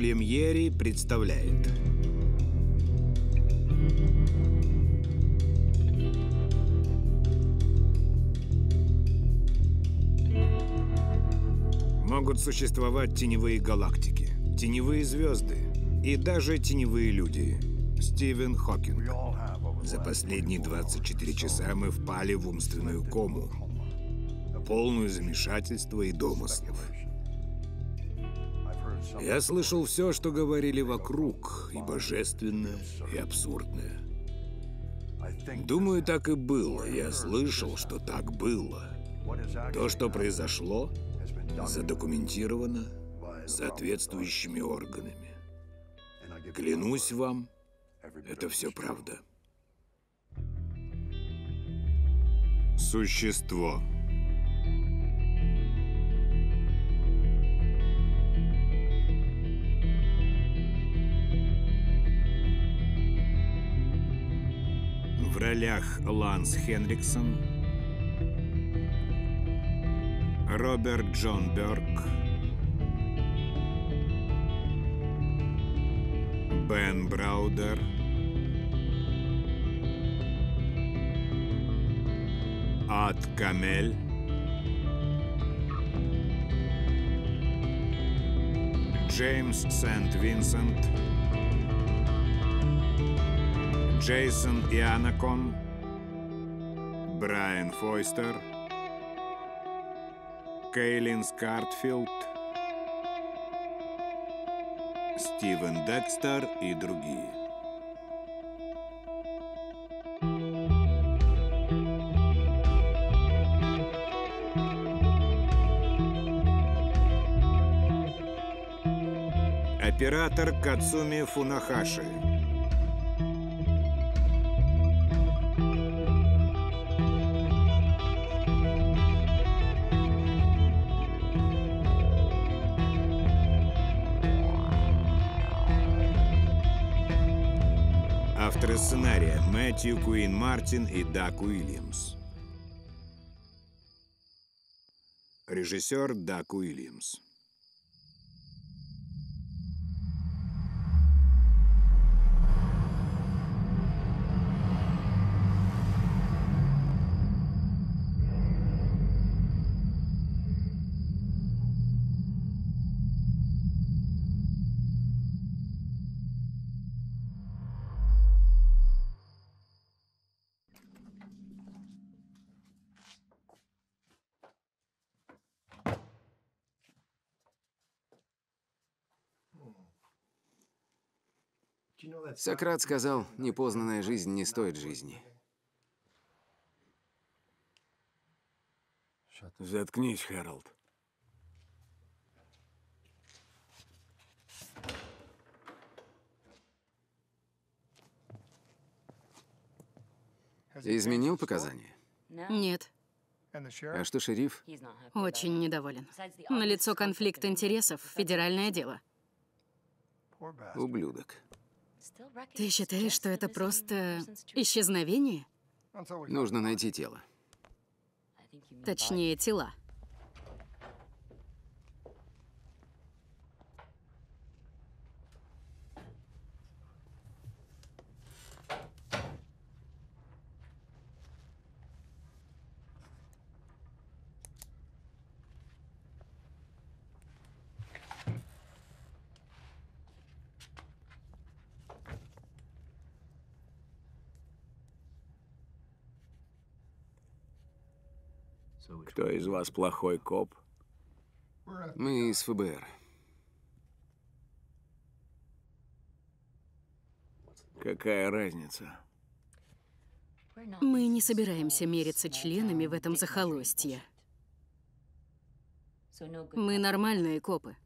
Лемьери представляет. Могут существовать теневые галактики, теневые звезды и даже теневые люди. Стивен Хокинг. За последние 24 часа мы впали в умственную кому, полную замешательства и домыслов. Я слышал все, что говорили вокруг, и божественное, и абсурдное. Думаю, так и было. Я слышал, что так было. То, что произошло, задокументировано соответствующими органами. Клянусь вам, это все правда. Существо. Ролях Ланс Хенриксон, Роберт Джон Бёрк, Бен Браудер, Ад Камель, Джеймс Сент-Винсент, Джейсон Ианакон, Брайан Фойстер, Кейлин Скартфилд, Стивен Декстер и другие. Оператор Кацуми Фунахаши. Авторы сценария Мэтью Куин Мартин и Дак Уильямс. Режиссер Дак Уильямс. Сократ сказал, непознанная жизнь не стоит жизни. Заткнись, Хэролд. Ты изменил показания? Нет, А что шериф? очень недоволен. Налицо конфликт интересов, федеральное дело. Ублюдок. Ты считаешь, что это просто исчезновение? Нужно найти тело. Точнее, тела. Кто из вас плохой коп? Мы из ФБР. Какая разница? Мы не собираемся мериться членами в этом захолустье. Мы нормальные копы.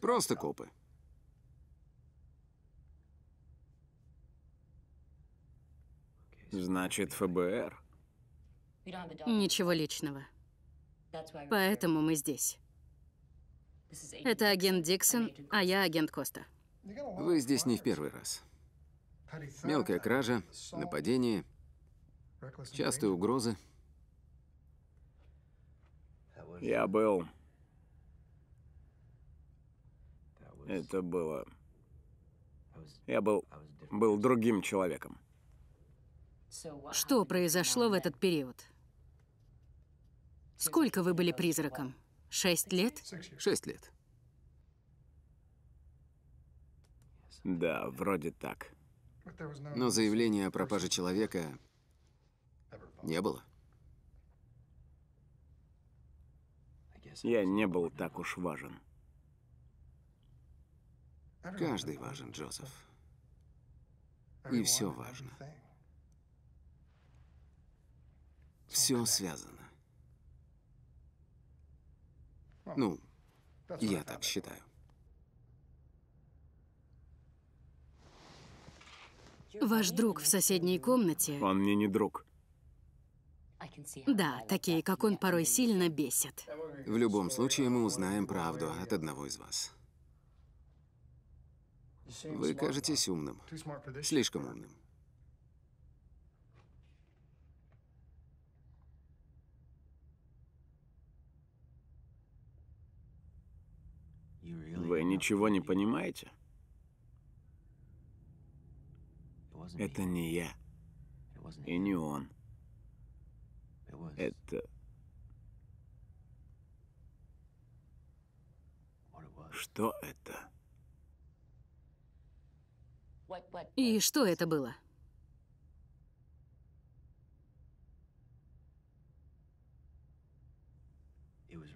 Просто копы. Значит, ФБР? Ничего личного. Поэтому мы здесь. Это агент Диксон, а я агент Коста. Вы здесь не в первый раз. Мелкая кража, нападение, частые угрозы. Я был Это было... Я был... был другим человеком. Что произошло в этот период? Сколько вы были призраком? Шесть лет? Шесть лет. Да, вроде так. Но заявления о пропаже человека не было. Я не был так уж важен. Каждый важен, Джозеф. И все важно. Все связано. Ну, я так считаю. Ваш друг в соседней комнате... Он мне не друг. Да, такие, как он, порой сильно бесят. В любом случае, мы узнаем правду от одного из вас. Вы кажетесь умным. Слишком умным. Вы ничего не понимаете? Это не я. И не он. Это... Что это? И что это было?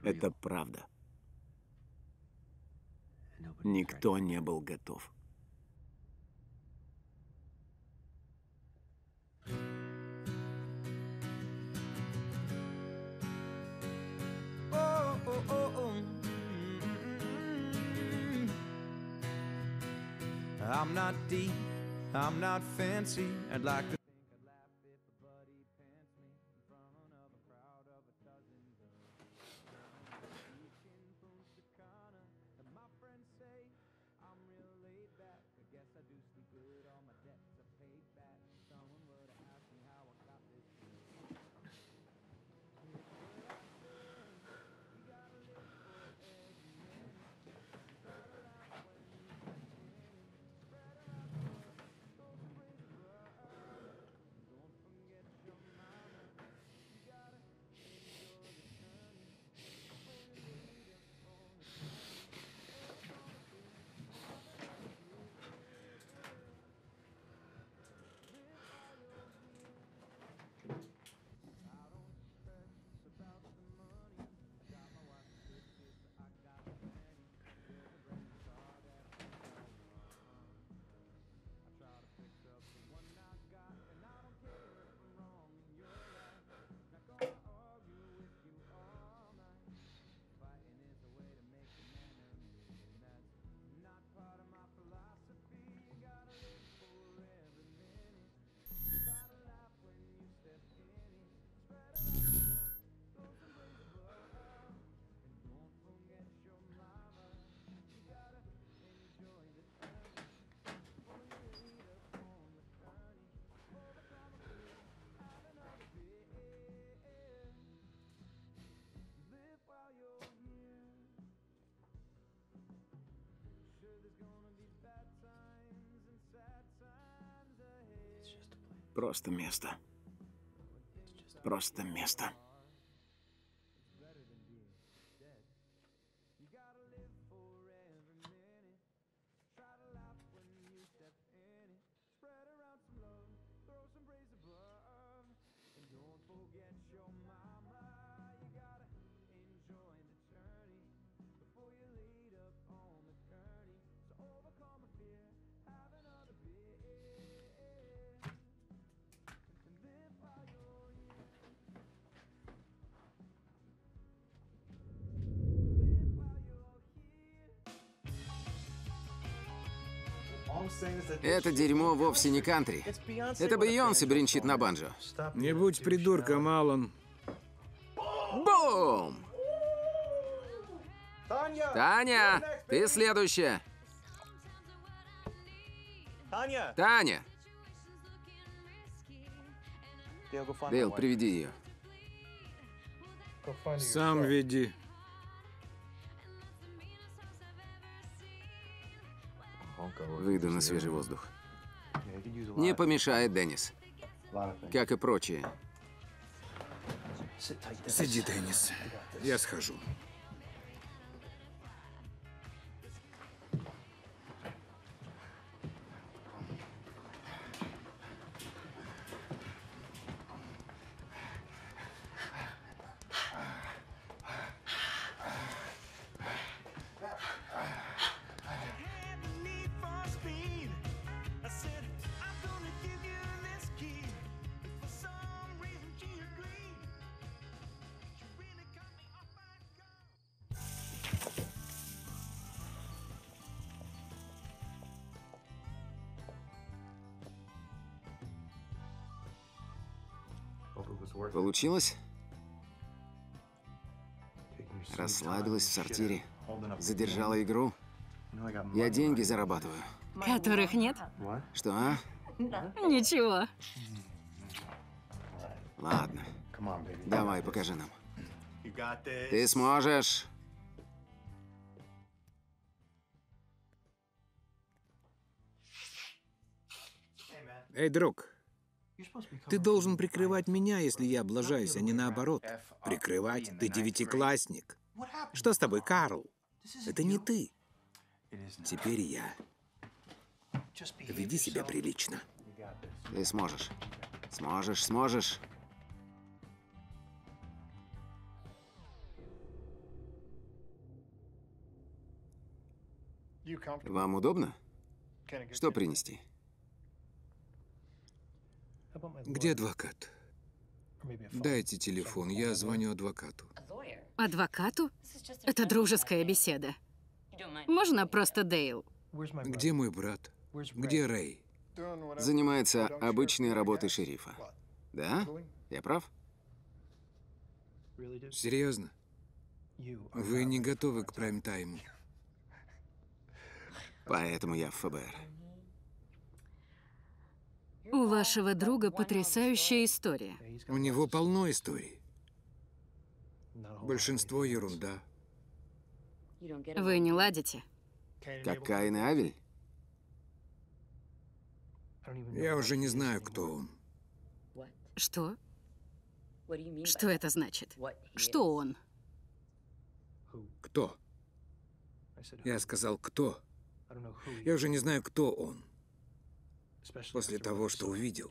Это правда. Никто не был готов. oh, oh, oh, oh. Mm. I'm not deep, I'm not fancy. I'd like to Просто место. Просто место. Это дерьмо вовсе не кантри. Это Бейонсе бренчит на банджо. Не будь придурком, Алан. Бум! Таня, ты следующая. Таня! Дейл, приведи ее. Сам веди. Выйду на свежий воздух. Не помешает, Деннис. Как и прочие. Сиди, Деннис. Я схожу. Получилось? Расслабилась в сортире. Задержала игру. Я деньги зарабатываю. Которых нет? Что, а? Ничего. Ладно. Давай, покажи нам. Ты сможешь. Эй, друг, ты должен прикрывать меня, если я облажаюсь, а не наоборот. Прикрывать? Ты девятиклассник. Что с тобой, Карл? Это не ты. Теперь я. Веди себя прилично. Ты сможешь. Сможешь, сможешь. Вам удобно? Что принести? Где адвокат? Дайте телефон, я звоню адвокату. Адвокату? Это дружеская беседа. Можно просто Дейл? Где мой брат? Где Рэй? Занимается обычной работой шерифа. Да? Я прав? Серьезно? Вы не готовы к прайм-тайму. Поэтому я в ФБР. У вашего друга потрясающая история. У него полно историй. Большинство ерунда. Вы не ладите? Как Каин и Авель? Я уже не знаю, кто он. Что? Что это значит? Что он? Кто? Я сказал, кто? Я уже не знаю, кто он. После того, что увидел.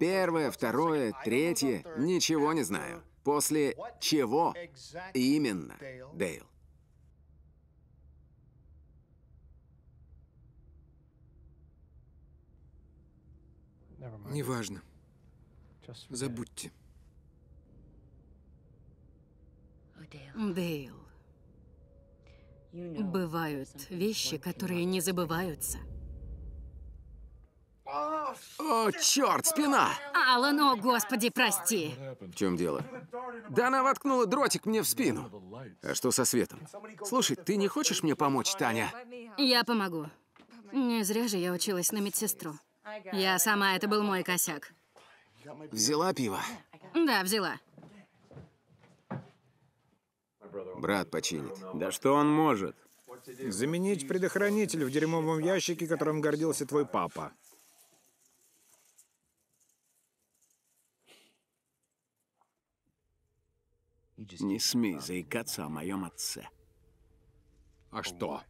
Первое, второе, третье. Ничего не знаю. После чего именно, Дейл? Неважно. Забудьте. Дейл. Бывают вещи, которые не забываются. О, черт, спина! Алан, о, господи, прости. В чем дело? Да она воткнула дротик мне в спину. А что со светом? Слушай, ты не хочешь мне помочь, Таня? Я помогу. Не зря же я училась на медсестру. Я сама, это был мой косяк. Взяла пиво? Да, взяла. Брат починит. Да что он может? Заменить предохранитель в дерьмовом ящике, которым гордился твой папа. Не смей заикаться о моем отце. А что?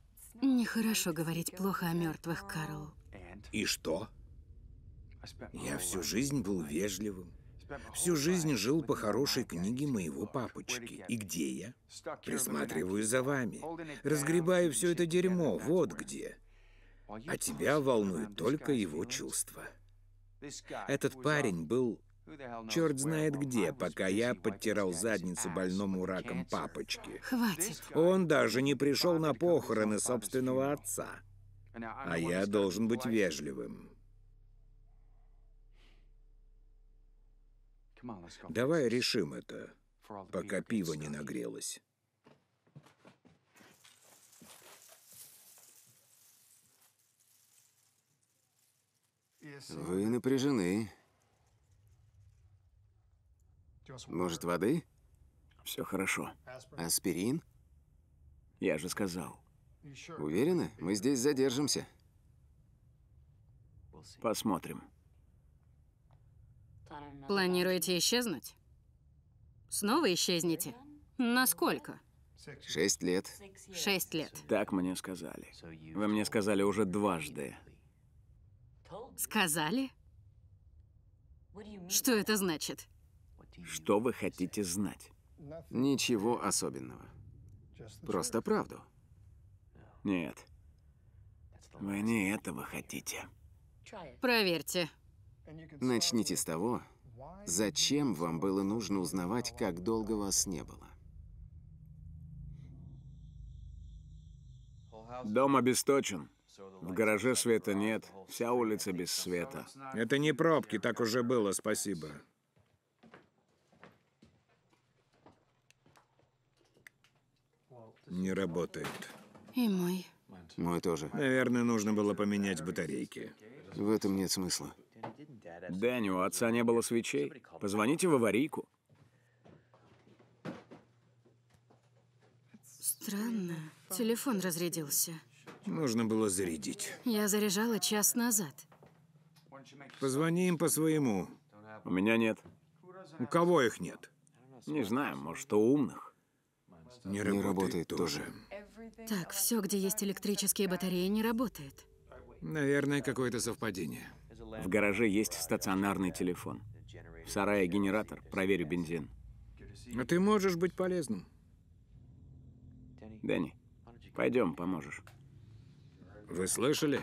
Нехорошо говорить плохо о мертвых, Карл. И что? Я всю жизнь был вежливым. Всю жизнь жил по хорошей книге моего папочки. И где я? Присматриваю за вами. Разгребаю все это дерьмо. Вот где. А тебя волнует только его чувства. Этот парень был черт знает где, пока я подтирал задницу больному раком папочке. Хватит. Он даже не пришел на похороны собственного отца. А я должен быть вежливым. Давай решим это, пока пиво не нагрелось. Вы напряжены. Может, воды? Все хорошо. Аспирин? Я же сказал. Уверены? Мы здесь задержимся. Посмотрим. Планируете исчезнуть? Снова исчезнете? Насколько? Шесть лет. Шесть лет. Так мне сказали. Вы мне сказали уже дважды. Сказали? Что это значит? Что вы хотите знать? Ничего особенного. Просто правду. Нет. Вы не этого хотите. Проверьте. Начните с того, зачем вам было нужно узнавать, как долго вас не было. Дом обесточен. В гараже света нет. Вся улица без света. Это не пробки, так уже было, спасибо. Не работает. И мой. Мой тоже. Наверное, нужно было поменять батарейки. В этом нет смысла. Дэнни, у отца не было свечей. Позвоните в аварийку. Странно. Телефон разрядился. Нужно было зарядить. Я заряжала час назад. Позвони им по своему. У меня нет. У кого их нет? Не знаю, может, у умных. Не, Не работает тоже. Так, все, где есть электрические батареи, не работает. Наверное, какое-то совпадение. В гараже есть стационарный телефон. В сарае генератор. Проверю бензин. А ты можешь быть полезным. Дэнни, пойдем, поможешь. Вы слышали?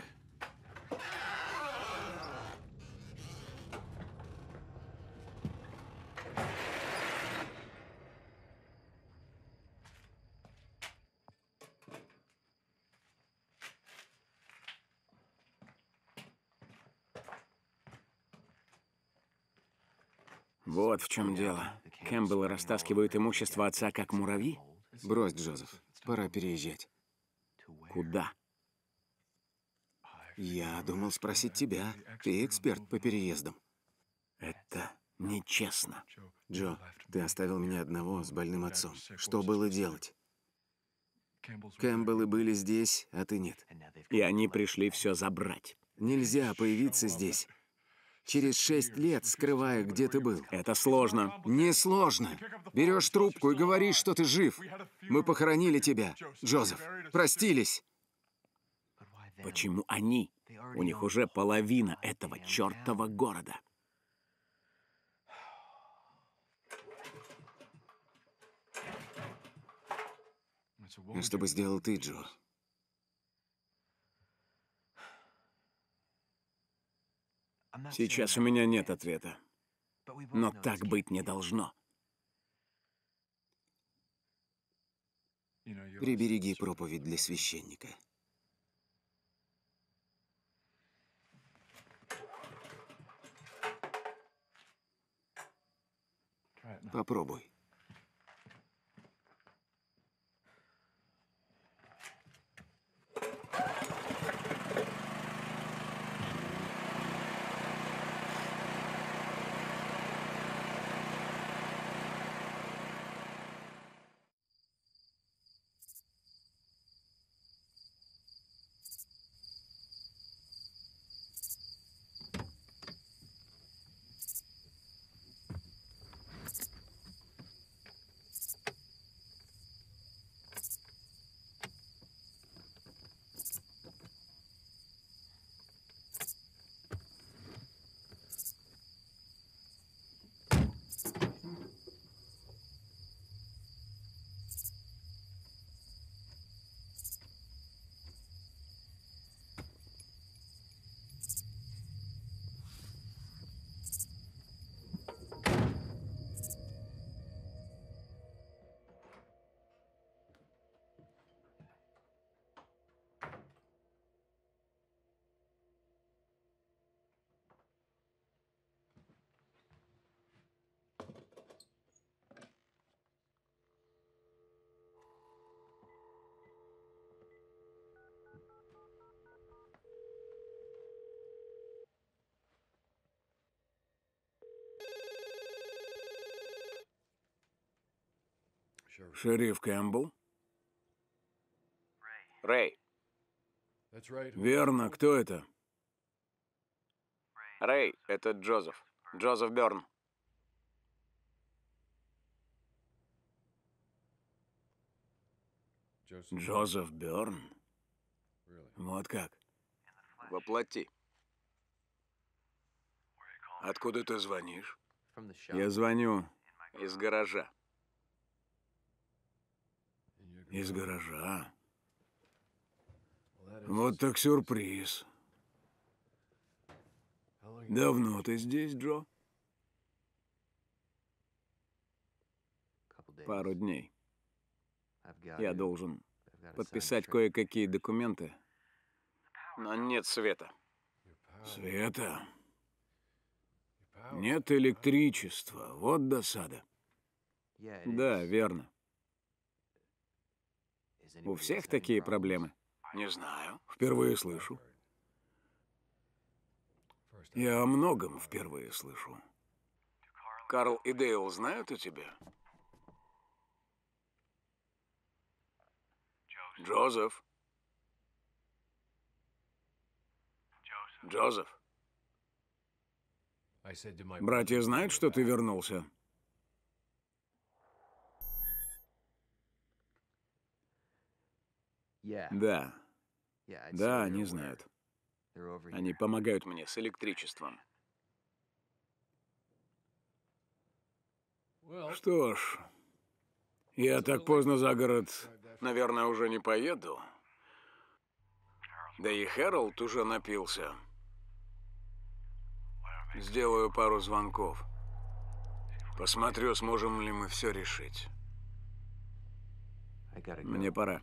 Вот в чем дело. Кэмпбеллы растаскивают имущество отца как муравьи? Брось, Джозеф. Пора переезжать. Куда? Я думал спросить тебя. Ты эксперт по переездам. Это нечестно. Джо, ты оставил меня одного с больным отцом. Что было делать? Кэмпбеллы были здесь, а ты нет. И они пришли все забрать. Нельзя появиться здесь. Через шесть лет, скрывая, где ты был. Это сложно. Несложно. Берешь трубку и говоришь, что ты жив. Мы похоронили тебя, Джозеф. Простились. Почему они? У них уже половина этого чертова города. А что бы сделал ты, Джо? Сейчас у меня нет ответа. Но так быть не должно. Прибереги проповедь для священника. Попробуй. Шериф Кэмпбелл? Рэй. Верно, кто это? Рэй, это Джозеф. Джозеф Бёрн. Джозеф Бёрн? Вот как? Воплоти. Откуда ты звонишь? Я звоню из гаража. Из гаража? Вот так сюрприз. Давно ты здесь, Джо? Пару дней. Я должен подписать кое-какие документы. Но нет света. Света? Нет электричества. Вот досада. Да, верно. У всех такие проблемы? Не знаю. Впервые слышу. Я о многом впервые слышу. Карл и Дейл знают о тебе? Джозеф? Джозеф? Братья знают, что ты вернулся? Да. Да, они знают. Они помогают мне с электричеством. Что ж, я так поздно за город, наверное, уже не поеду. Да и Хэролд уже напился. Сделаю пару звонков. Посмотрю, сможем ли мы все решить. Мне пора.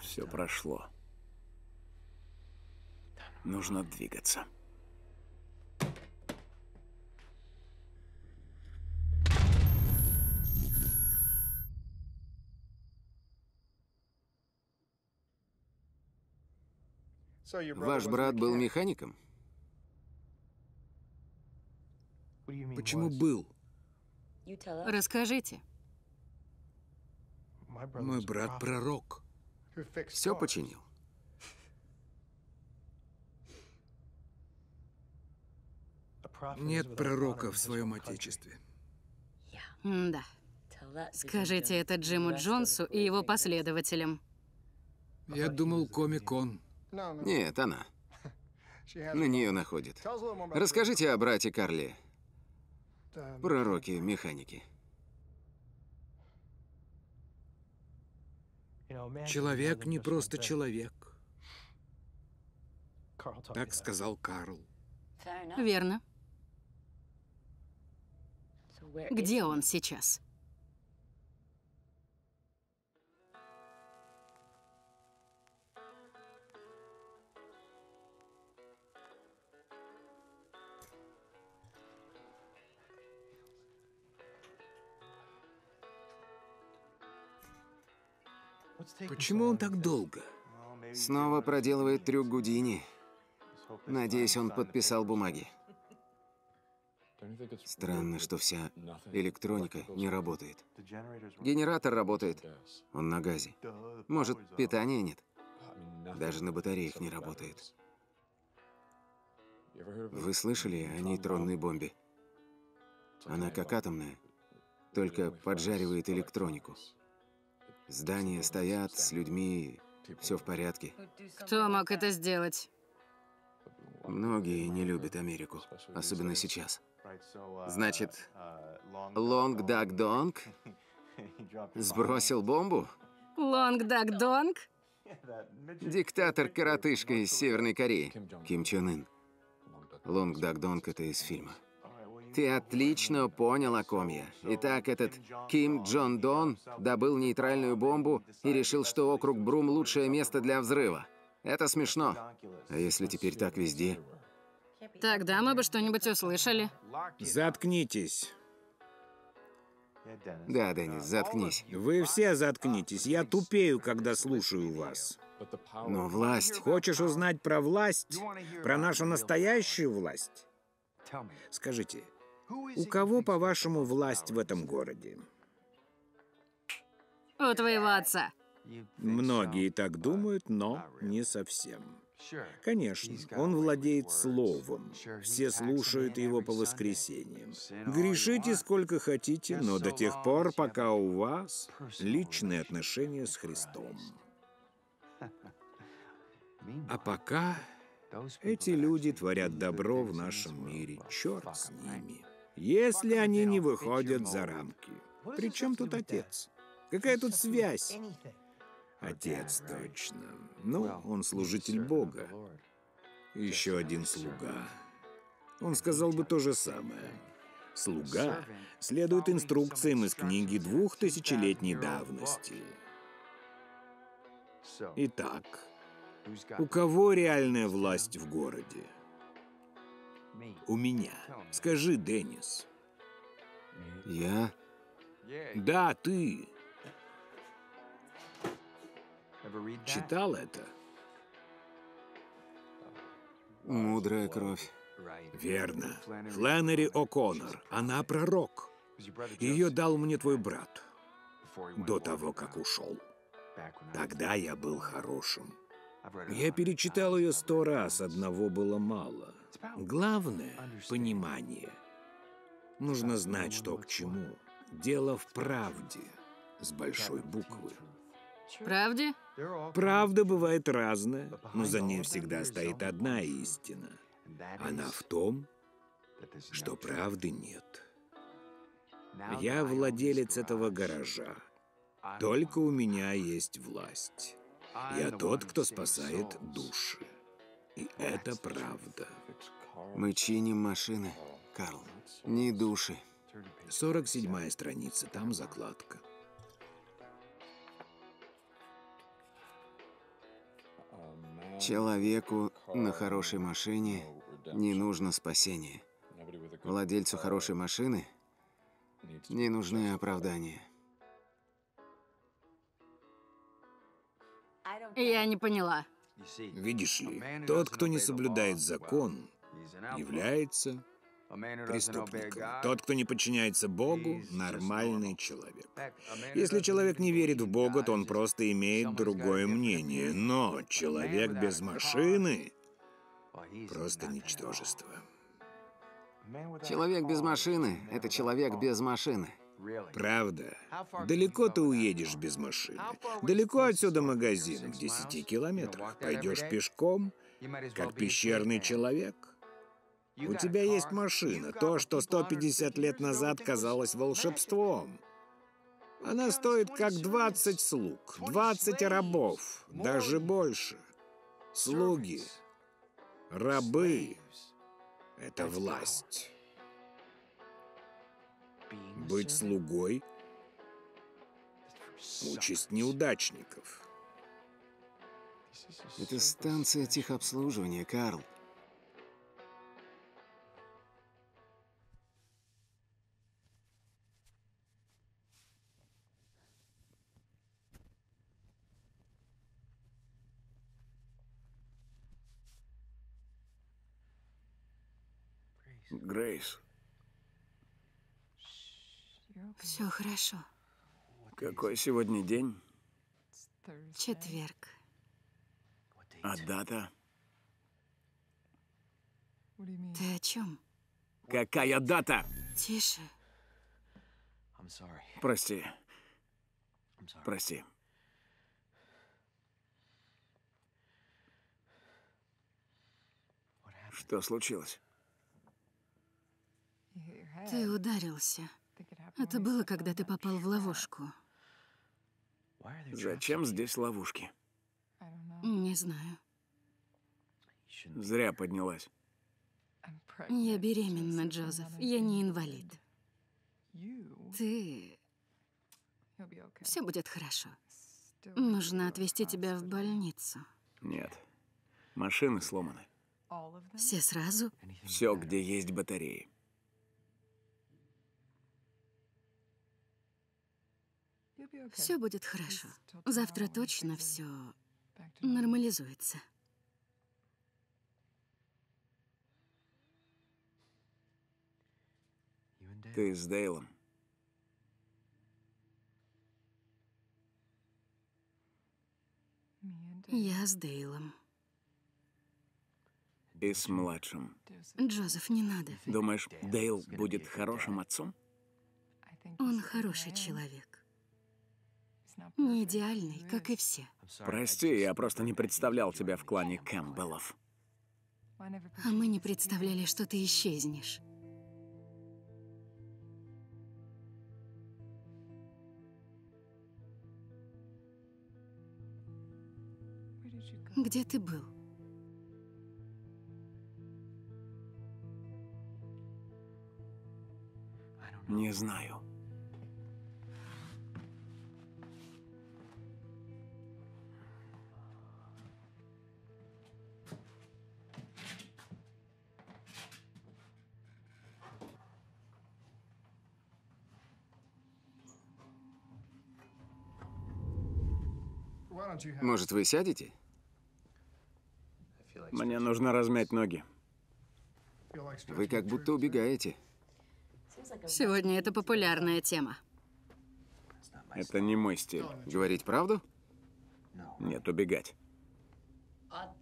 Все прошло. Нужно двигаться. Ваш брат был механиком? Почему был? Расскажите. Мой брат пророк. Все починил. Нет пророка в своем отечестве. Да. Скажите это Джиму Джонсу и его последователям. Я думал, комик-он. Нет, она. На нее находит. Расскажите о брате Карли. Пророке Человек не просто человек. Так сказал Карл. Верно. Где он сейчас? Почему он так долго? Снова проделывает трюк Гудини. Надеюсь, он подписал бумаги. Странно, что вся электроника не работает. Генератор работает. Он на газе. Может, питания нет? Даже на батареях не работает. Вы слышали о нейтронной бомбе? Она как атомная, только поджаривает электронику. Здания стоят с людьми, все в порядке. Кто мог это сделать? Многие не любят Америку, особенно сейчас. Значит, Лонг Даг Донг сбросил бомбу? Лонг Даг Донг? Диктатор-коротышка из Северной Кореи, Ким Чен Ын. Лонг Даг Донг — это из фильма. Ты отлично понял, о ком я. Итак, этот Ким Джон Дон добыл нейтральную бомбу и решил, что округ Брум — лучшее место для взрыва. Это смешно. А если теперь так везде? Тогда мы бы что-нибудь услышали. Заткнитесь. Да, Деннис, заткнись. Вы все заткнитесь. Я тупею, когда слушаю вас. Но власть... Хочешь узнать про власть? Про нашу настоящую власть? Скажите, у кого, по-вашему, власть в этом городе? У твоего отца. Многие так думают, но не совсем. Конечно, он владеет словом. Все слушают его по воскресеньям. Грешите сколько хотите, но до тех пор, пока у вас личные отношения с Христом. А пока эти люди творят добро в нашем мире, черт с ними. Если они не выходят за рамки. Причем тут отец? Какая тут связь? Отец, точно. Ну, он служитель Бога. Еще один слуга. Он сказал бы то же самое. Слуга следует инструкциям из книги двухтысячелетней давности. Итак, у кого реальная власть в городе? У меня. Скажи, Деннис. Я? Да, ты. Читал это? Мудрая кровь. Верно. Флэннери О'Коннор. Она пророк. Ее дал мне твой брат. До того, как ушел. Тогда я был хорошим. Я перечитал ее сто раз, одного было мало. Главное — понимание. Нужно знать, что к чему. Дело в правде с большой буквы. Правде? Правда бывает разная, но за ней всегда стоит одна истина. Она в том, что правды нет. Я владелец этого гаража. Только у меня есть власть. Я тот, кто спасает души. И это правда. Мы чиним машины, Карл. Не души. 47-я страница, там закладка. Человеку на хорошей машине не нужно спасение. Владельцу хорошей машины не нужны оправдания. Я не поняла. Видишь ли, тот, кто не соблюдает закон, является преступником. Тот, кто не подчиняется Богу, нормальный человек. Если человек не верит в Бога, то он просто имеет другое мнение. Но человек без машины — просто ничтожество. Человек без машины — это человек без машины. Правда. Далеко ты уедешь без машины. Далеко отсюда магазин, в 10 километрах. Пойдешь пешком, как пещерный человек. У тебя есть машина, то, что 150 лет назад казалось волшебством. Она стоит как 20 слуг, 20 рабов, даже больше. Слуги, рабы — это власть. Быть слугой — участь неудачников. Это станция техобслуживания, Карл. Грейс, Все хорошо. какой сегодня день? Четверг. А дата? Ты о чем? Какая дата? Тише. Прости. Прости. Что случилось? Ты ударился. Это было, когда ты попал в ловушку. Зачем здесь ловушки? Не знаю. Зря поднялась. Я беременна, Джозеф. Я не инвалид. Ты... Все будет хорошо. Нужно отвезти тебя в больницу. Нет. Машины сломаны. Все сразу? Все, где есть батареи. Все будет хорошо. Завтра точно все нормализуется. Ты с Дейлом. Я с Дейлом. И с младшим. Джозеф, не надо. Думаешь, Дейл будет хорошим отцом? Он хороший человек. Не идеальный, как и все. Прости, я просто не представлял тебя в клане Кэмпбеллов. А мы не представляли, что ты исчезнешь. Где ты был? Не знаю. Может, вы сядете? Мне нужно размять ноги. Вы как будто убегаете. Сегодня это популярная тема. Это не мой стиль. Говорить правду? Нет, убегать.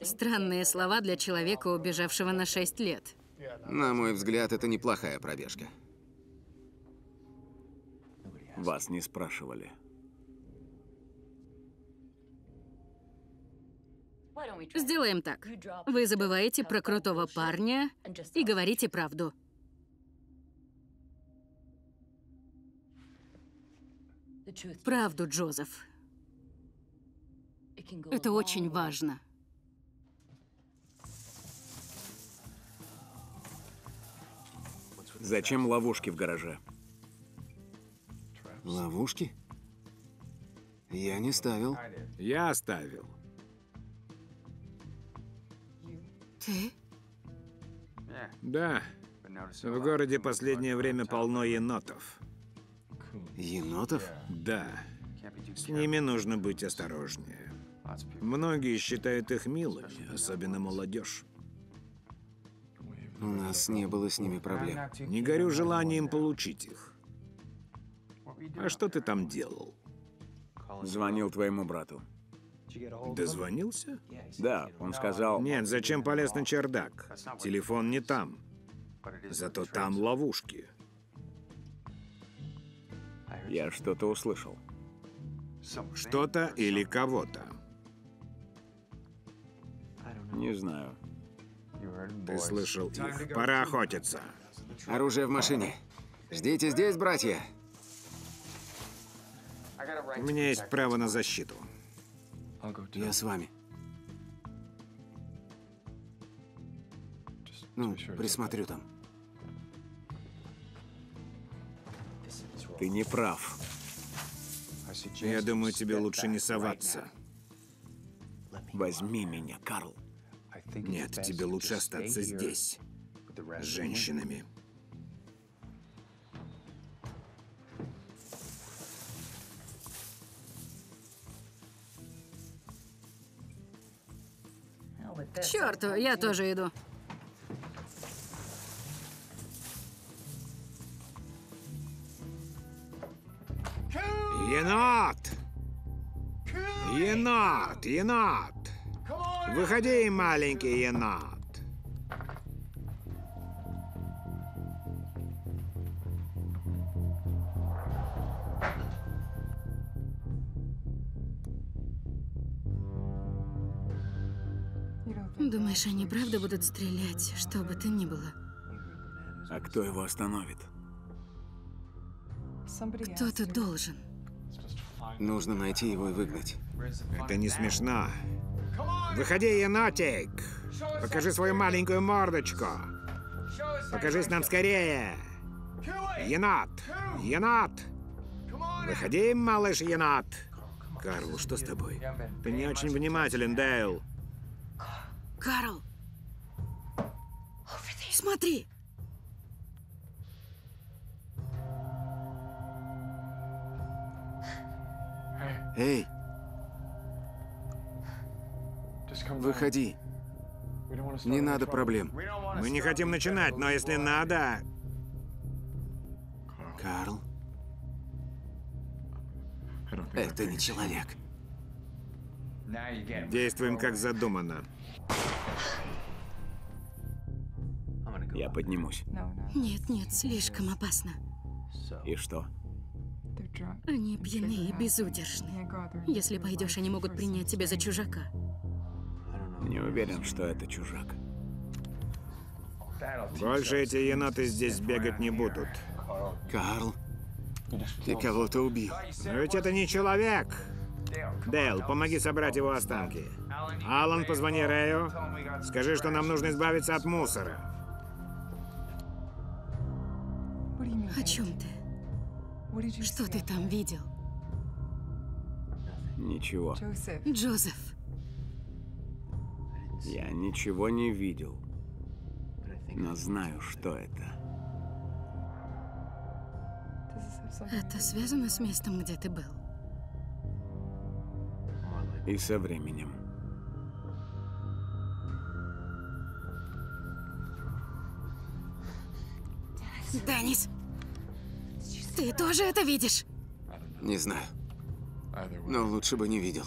Странные слова для человека, убежавшего на 6 лет. На мой взгляд, это неплохая пробежка. Вас не спрашивали. Сделаем так. Вы забываете про крутого парня и говорите правду. Правду, Джозеф. Это очень важно. Зачем ловушки в гараже? Ловушки? Я не ставил. Я оставил. Ты? Да. В городе последнее время полно енотов. Енотов? Да. С ними нужно быть осторожнее. Многие считают их милыми, особенно молодежь. У нас не было с ними проблем. Не горю желанием получить их. А что ты там делал? Звонил твоему брату. Дозвонился? Да, он сказал... Нет, зачем полез на чердак? Телефон не там. Зато там ловушки. Я что-то услышал. Что-то или кого-то. Не знаю. Ты слышал их. Пора охотиться. Оружие в машине. Ждите здесь, братья. У меня есть право на защиту. Я с вами. Ну, присмотрю там. Ты не прав. Я думаю, тебе лучше не соваться. Возьми меня, Карл. Нет, тебе лучше остаться здесь, с женщинами. Черт, я тоже иду. Енот! Енот! Енот! Выходи, маленький енот! Думаешь, они правда будут стрелять, что бы то ни было? А кто его остановит? Кто-то должен. Нужно найти его и выгнать. Это не смешно. Выходи, енотик! Покажи свою маленькую мордочку! Покажись нам скорее! Енот! Енот! Выходи, малыш енот! Карл, что с тобой? Ты не очень внимателен, Дейл. Карл! Смотри! Эй! Выходи. Не надо проблем. Мы не хотим начинать, но если надо... Карл? Это не человек. Действуем как задумано. Я поднимусь. Нет, нет, слишком опасно. И что? Они пьяны и безудержны. Если пойдешь, они могут принять тебя за чужака. Не уверен, что это чужак. Больше эти еноты здесь бегать не будут. Карл, ты кого-то убил. Но ведь это не человек. Дейл, помоги собрать его останки. Алан, позвони Рэю. Скажи, что нам нужно избавиться от мусора. О чем ты? Что ты там видел? Ничего. Джозеф, Я ничего не видел. Но знаю, что это. это связано с местом, где ты был? И со временем. Деннис, ты тоже это видишь? Не знаю. Но лучше бы не видел.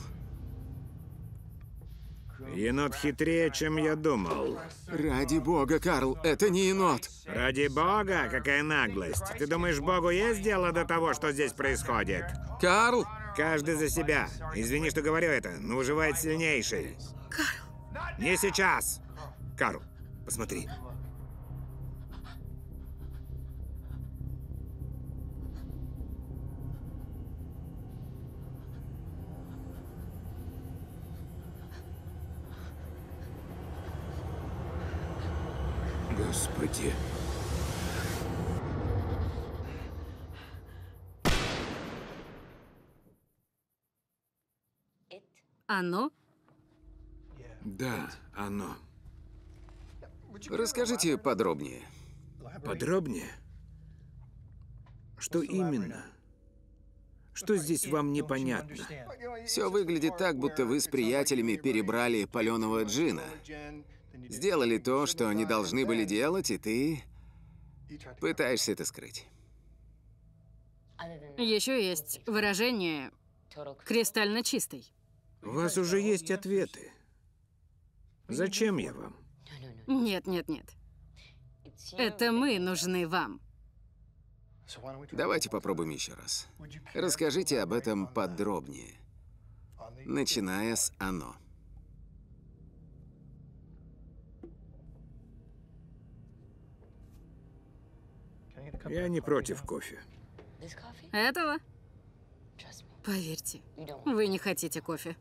Енот хитрее, чем я думал. Ради бога, Карл, это не енот. Ради бога, какая наглость. Ты думаешь, богу есть дело до того, что здесь происходит? Карл! Каждый за себя. Извини, что говорю это, но выживает сильнейший. Карл, Не сейчас! Карл, посмотри. Господи. Оно? Да, оно. Расскажите подробнее. Подробнее? Что именно? Что здесь вам непонятно? Все выглядит так, будто вы с приятелями перебрали паленого джина. Сделали то, что не должны были делать, и ты пытаешься это скрыть. Еще есть выражение «кристально чистый». У вас уже есть ответы. Зачем я вам? Нет, нет, нет. Это мы нужны вам. Давайте попробуем еще раз. Расскажите об этом подробнее, начиная с «оно». Я не против кофе. Этого? Поверьте, вы не хотите кофе.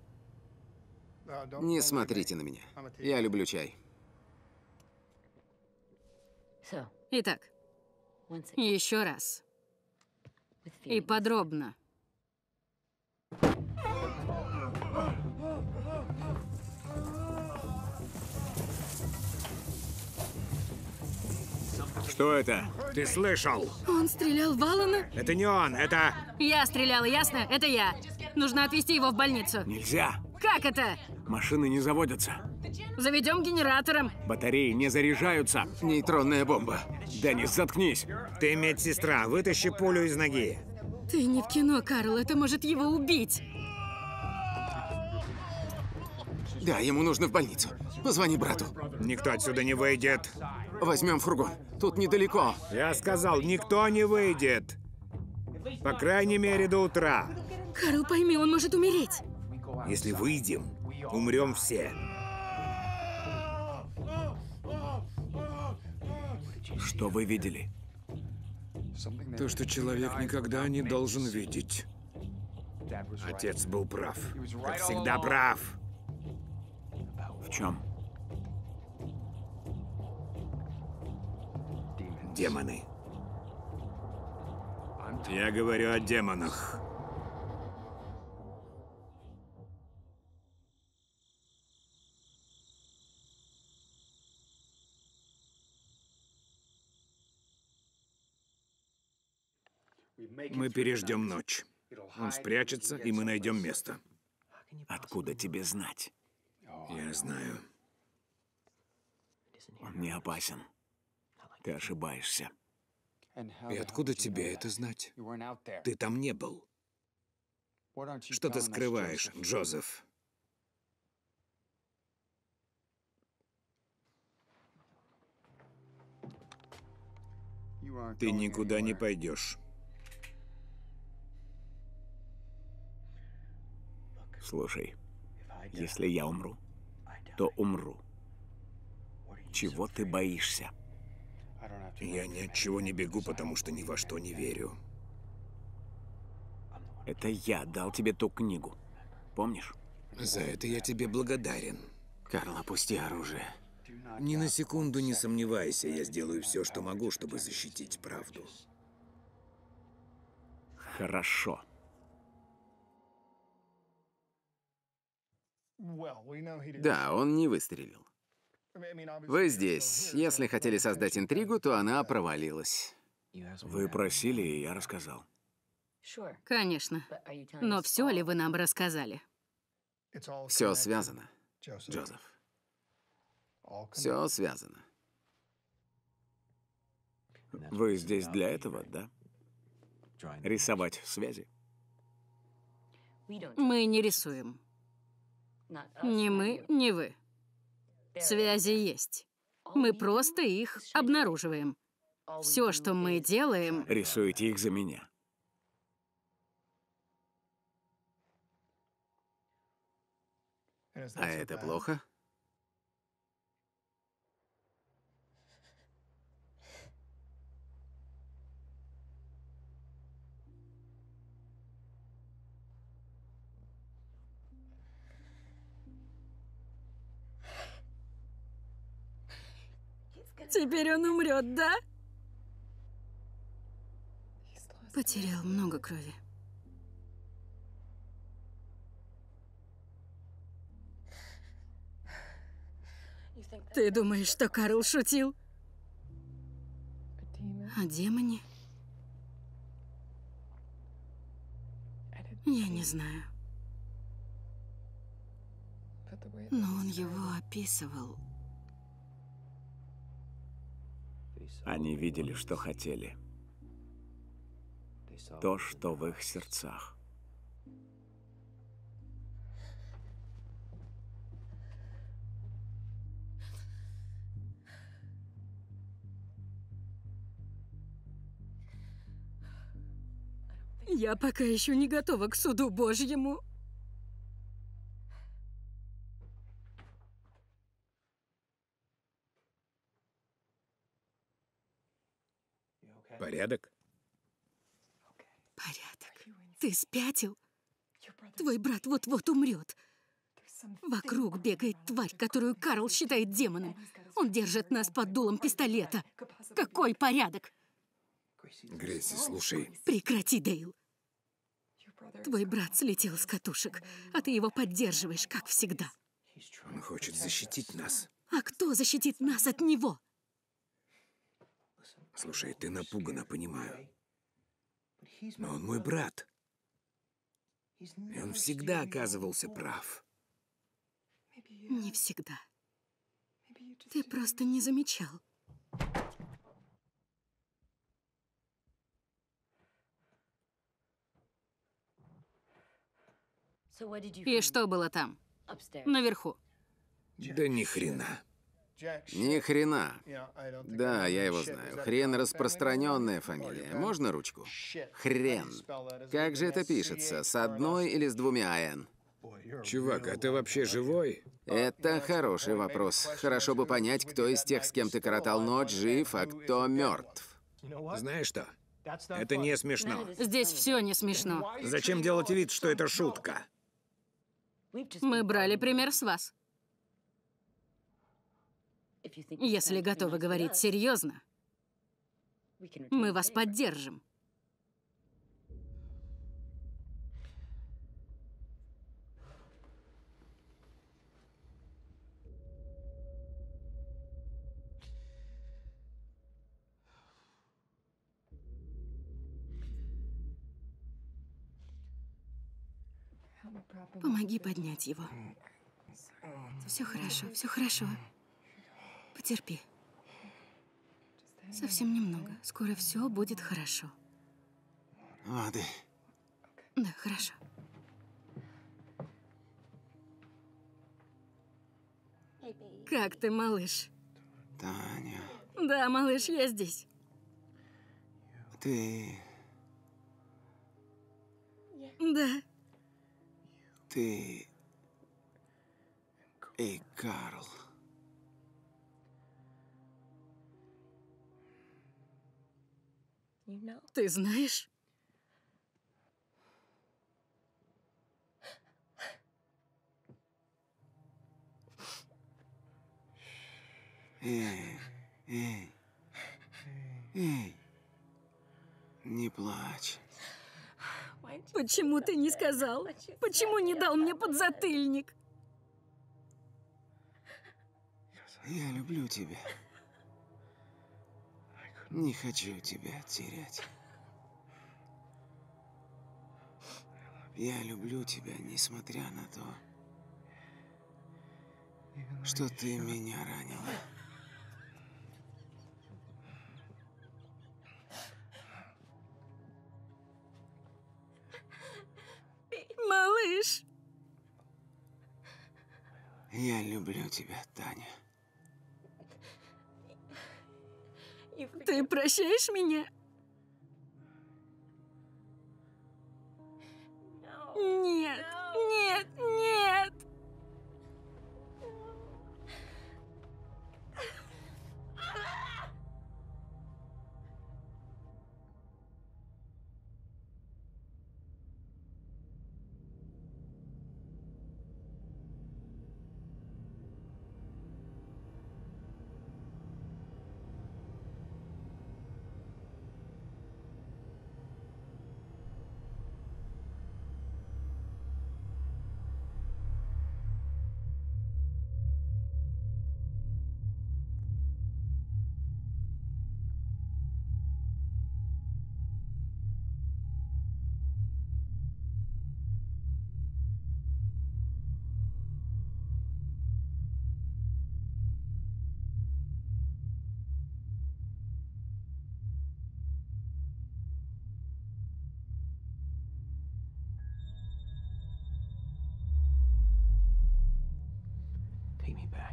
Не смотрите на меня. Я люблю чай. Итак, еще раз. И подробно. Что это? Ты слышал? Он стрелял в Алана? Это не он, это... Я стреляла, ясно? Это я. Нужно отвезти его в больницу. Нельзя. Как это? Машины не заводятся. Заведем генератором. Батареи не заряжаются. Нейтронная бомба. Деннис, заткнись. Ты медсестра, вытащи пулю из ноги. Ты не в кино, Карл. Это может его убить. Да, ему нужно в больницу. Позвони брату. Никто отсюда не выйдет. Возьмем фургон. Тут недалеко. Я сказал, никто не выйдет. По крайней мере, до утра. Карл, пойми, он может умереть. Если выйдем, умрем все. Что вы видели? То, что человек никогда не должен видеть. Отец был прав. Как всегда прав. В чем? Демоны. Я говорю о демонах. Мы переждем ночь. Он спрячется, и мы найдем место. Откуда тебе знать? Я знаю. Он не опасен. Ты ошибаешься. И откуда тебе это знать? Ты там не был. Что ты скрываешь, Джозеф? Ты никуда не пойдешь. Слушай, если я умру, то умру. Чего ты боишься? Я ни от чего не бегу, потому что ни во что не верю. Это я дал тебе ту книгу. Помнишь? За это я тебе благодарен. Карл, опусти оружие. Ни на секунду не сомневайся, я сделаю все, что могу, чтобы защитить правду. Хорошо. Да, он не выстрелил. Вы здесь. Если хотели создать интригу, то она провалилась. Вы просили, и я рассказал. Конечно. Но все ли вы нам рассказали? Все связано, Джозеф. Все связано. Вы здесь для этого, да? Рисовать связи? Мы не рисуем. Ни мы, ни вы. Связи есть. Мы просто их обнаруживаем. Все, что мы делаем, Рисуете их за меня. А это плохо? Теперь он умрет, да? Потерял много крови. Ты думаешь, что Карл шутил? О демоне? Я не знаю. Но он его описывал. Они видели, что хотели. То, что в их сердцах. Я пока еще не готова к суду Божьему. Порядок? Порядок. Ты спятил? Твой брат вот-вот умрет. Вокруг бегает тварь, которую Карл считает демоном. Он держит нас под дулом пистолета. Какой порядок? Грейси, слушай. Прекрати, Дейл. Твой брат слетел с катушек, а ты его поддерживаешь, как всегда. Он хочет защитить нас. А кто защитит нас от него? Слушай, ты напугана, понимаю. Но он мой брат. И он всегда оказывался прав. Не всегда. Ты просто не замечал. И что было там? Наверху. Да ни хрена. Ни хрена. Да, я его знаю. Хрен распространенная фамилия. Можно ручку? Хрен. Как же это пишется? С одной или с двумя «н»? Чувак, а ты вообще живой? Это хороший вопрос. Хорошо бы понять, кто из тех, с кем ты коротал ночь, жив, а кто мертв. Знаешь что? Это не смешно. Здесь все не смешно. Зачем делать вид, что это шутка? Мы брали пример с вас. Если готовы говорить серьезно, мы вас поддержим. Помоги поднять его. Все хорошо, все хорошо. Потерпи. Совсем немного. Скоро все будет хорошо. Воды. Да, хорошо. Как ты, малыш? Таня, Да, малыш, я здесь. ты... Да. ты... И Карл. Ты знаешь? Эй, эй, эй, не плачь. Почему ты не сказал? Почему не дал мне подзатыльник? Я люблю тебя. Не хочу тебя терять. Я люблю тебя, несмотря на то, что ты меня ранила. Малыш, Я люблю тебя, Таня. Ты прощаешь меня? Нет, нет, нет.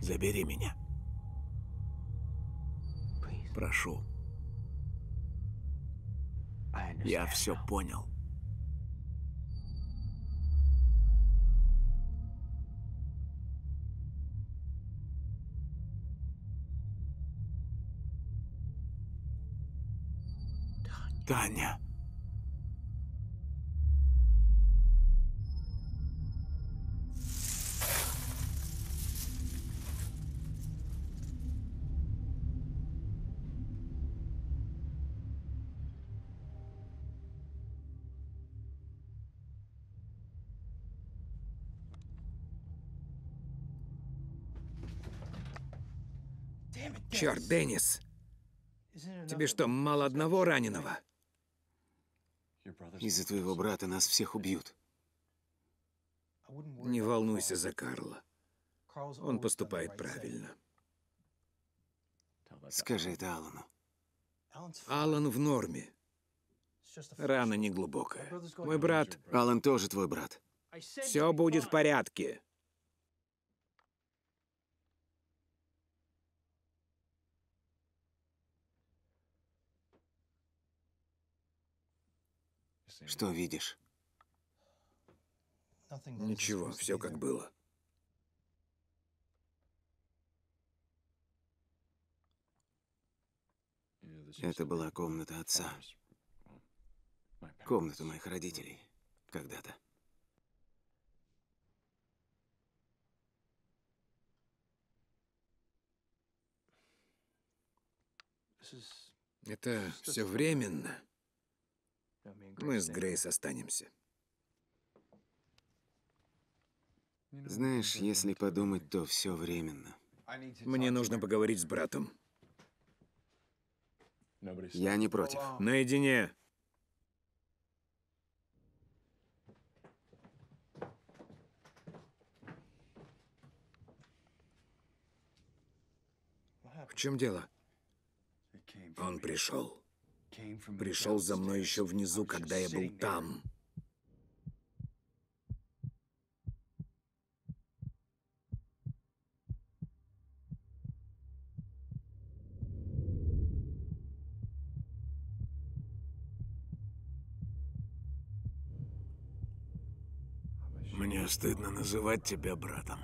Забери меня. Прошу. Я все понял. Таня. Черт, Деннис! Тебе что, мало одного раненого? Из-за твоего брата нас всех убьют. Не волнуйся за Карла. Он поступает правильно. Скажи это Алану. Алан в норме. Рана неглубокая. Мой брат... Алан тоже твой брат. Все будет в порядке. Что видишь? Ничего, все как было. Это была комната отца. Комната моих родителей. Когда-то. Это все временно. Мы с Грейс останемся. Знаешь, если подумать, то все временно. Мне нужно поговорить с братом. Я не против. Наедине. В чем дело? Он пришел. Пришел за мной еще внизу, когда я был там. Мне стыдно называть тебя братом.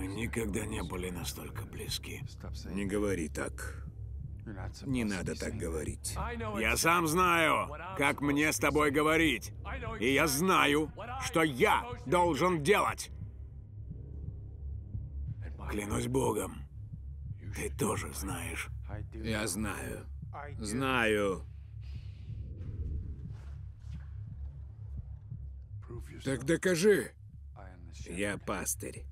Мы никогда не были настолько близки. Не говори так. Не надо так говорить. Я сам знаю, как мне с тобой говорить. И я знаю, что я должен делать. Клянусь Богом, ты тоже знаешь. Я знаю. Знаю. Так докажи. Я пастырь.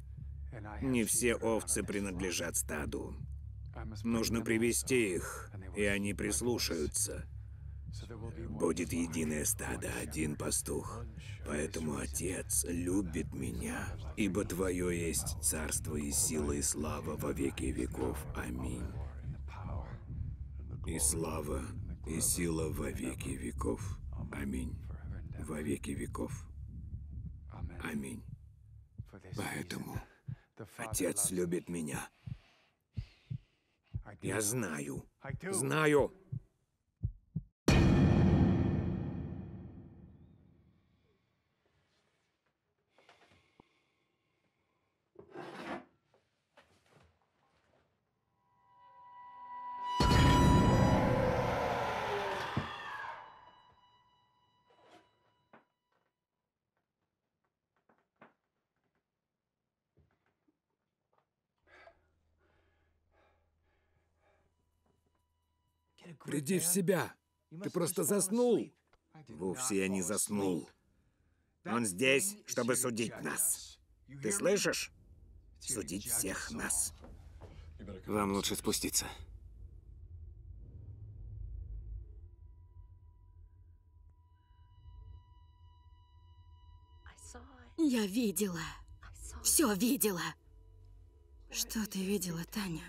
Не все овцы принадлежат стаду. Нужно привести их, и они прислушаются. Будет единое стадо, один пастух. Поэтому Отец любит меня, ибо Твое есть царство и сила и слава во веки веков. Аминь. И слава, и сила во веки веков. Аминь. Во веки веков. Аминь. Поэтому Отец любит меня. Я знаю. Знаю. Приди в себя. Ты просто заснул. Вовсе я не заснул. Он здесь, чтобы судить нас. Ты слышишь? Судить всех нас. Вам лучше спуститься. Я видела. Все видела. Что ты видела, Таня?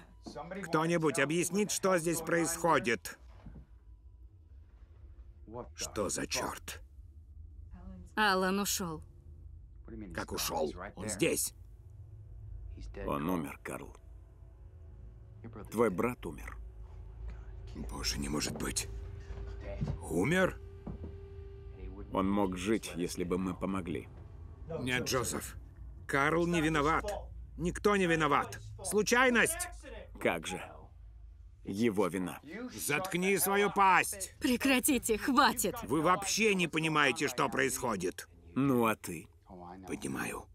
Кто-нибудь объяснит, что здесь происходит? Что за черт? Алан ушел. Как ушел? Он здесь. Он умер, Карл. Твой брат умер. Боже, не может быть. Умер? Он мог жить, если бы мы помогли. Нет, Джозеф. Карл не виноват. Никто не виноват. Случайность! Как же? Его вина. Заткни свою пасть! Прекратите, хватит. Вы вообще не понимаете, что происходит. Ну а ты? Понимаю.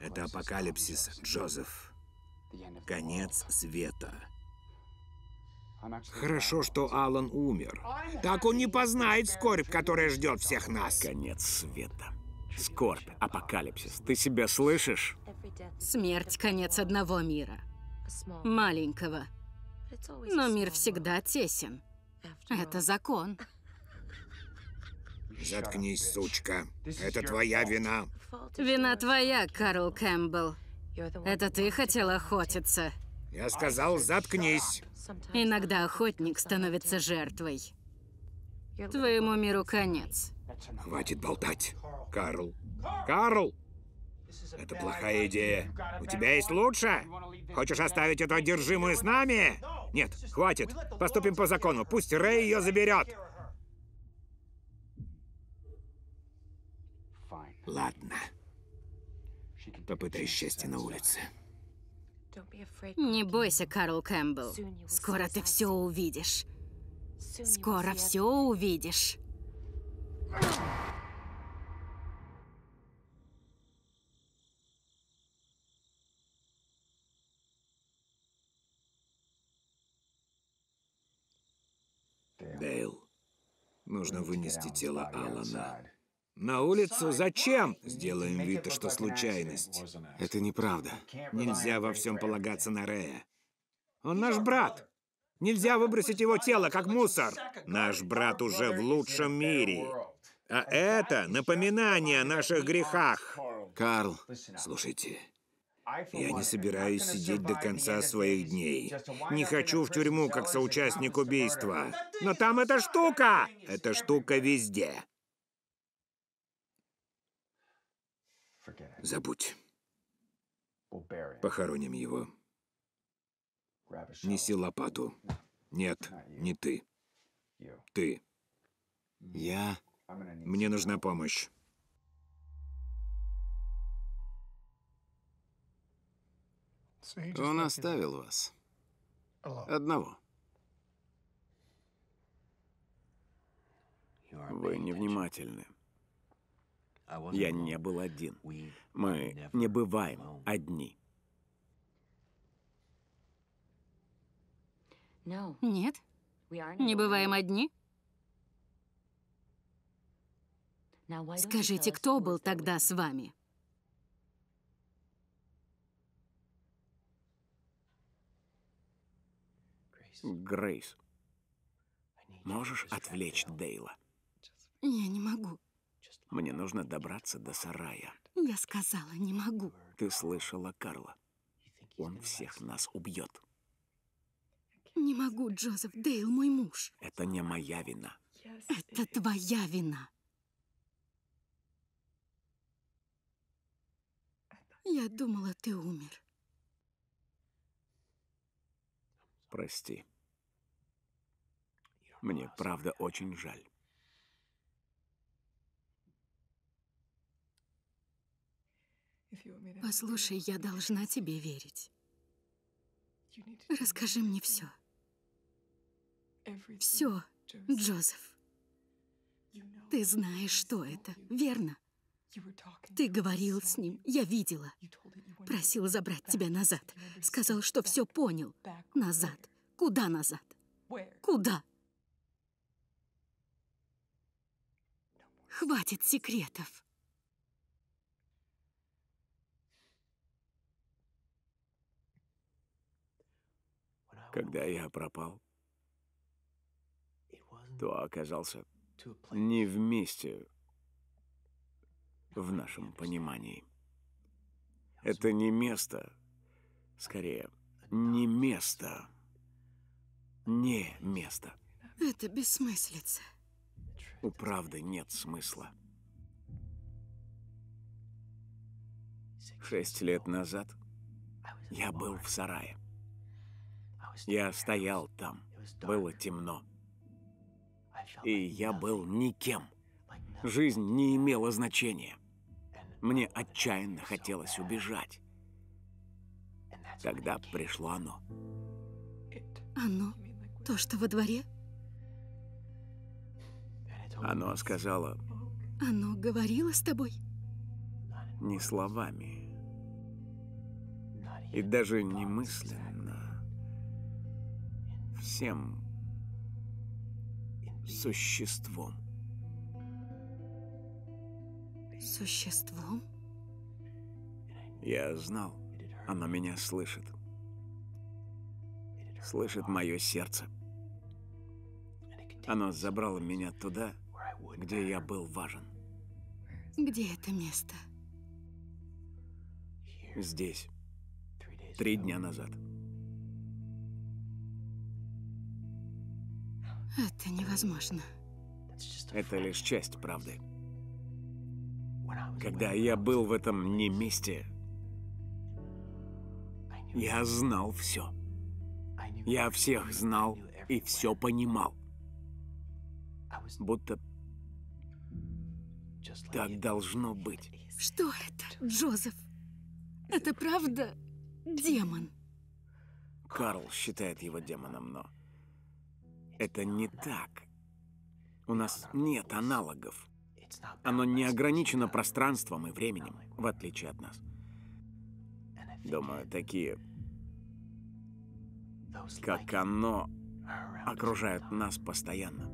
Это апокалипсис, Джозеф. Конец света. Хорошо, что Алан умер. Так он не познает скорбь, которая ждет всех нас. Конец света. Скорбь, апокалипсис. Ты себя слышишь? Смерть — конец одного мира. Маленького. Но мир всегда тесен. Это закон. Заткнись, сучка. Это твоя вина. Вина твоя, Карл Кэмпбелл. Это ты хотел охотиться. Я сказал, заткнись. Иногда охотник становится жертвой. Твоему миру конец. Хватит болтать. Карл. Карл! Это плохая идея. У тебя есть лучше? Хочешь оставить эту одержимую с нами? Нет, хватит. Поступим по закону. Пусть Рэй ее заберет. Ладно. Попытай счастья на улице. Не бойся, Карл Кэмпбелл. Скоро ты все увидишь. Скоро все увидишь. Дейл, нужно вынести тело Алана. На улицу зачем? Сделаем вид, что случайность. Это неправда. Нельзя во всем полагаться на Рея. Он наш брат. Нельзя выбросить его тело, как мусор. Наш брат уже в лучшем мире. А это напоминание о наших грехах. Карл, Слушайте, я не собираюсь сидеть до конца своих дней. Не хочу в тюрьму, как соучастник убийства. Но там эта штука! Эта штука везде. Забудь. Похороним его. Неси лопату. Нет, не ты. Ты. я... Мне нужна помощь. Он оставил вас. Одного. Вы невнимательны. Я не был один. Мы не бываем одни. Нет? Не бываем одни? Скажите, кто был тогда с вами? Грейс, можешь отвлечь Дейла? Я не могу. Мне нужно добраться до сарая. Я сказала, не могу. Ты слышала Карла? Он всех нас убьет. Не могу, Джозеф. Дейл мой муж. Это не моя вина. Это твоя вина. Я думала, ты умер. Прости. Мне правда очень жаль. Послушай, я должна тебе верить. Расскажи мне все. Все, Джозеф. Ты знаешь, что это, верно? Ты говорил с ним, я видела. Просил забрать тебя назад. Сказал, что все понял. Назад. Куда назад? Куда? Хватит секретов. Когда я пропал, то оказался не вместе в нашем понимании. Это не место, скорее, не место, не место. Это бессмыслица. У правды нет смысла. Шесть лет назад я был в сарае. Я стоял там, было темно. И я был никем. Жизнь не имела значения. Мне отчаянно хотелось убежать. Тогда пришло оно. Оно? То, что во дворе? Оно сказала Оно говорило с тобой? не словами. И даже не мысленно. Всем существом. Существом? Я знал, оно меня слышит. Слышит мое сердце. Оно забрало меня туда, где я был важен. Где это место? Здесь. Три дня назад. Это невозможно. Это лишь часть правды. Когда я был в этом не месте, я знал все. Я всех знал и все понимал. Будто так должно быть. Что это, Джозеф? Это правда демон? Карл считает его демоном, но это не так. У нас нет аналогов. Оно не ограничено пространством и временем, в отличие от нас. Думаю, такие, как оно, окружают нас постоянно.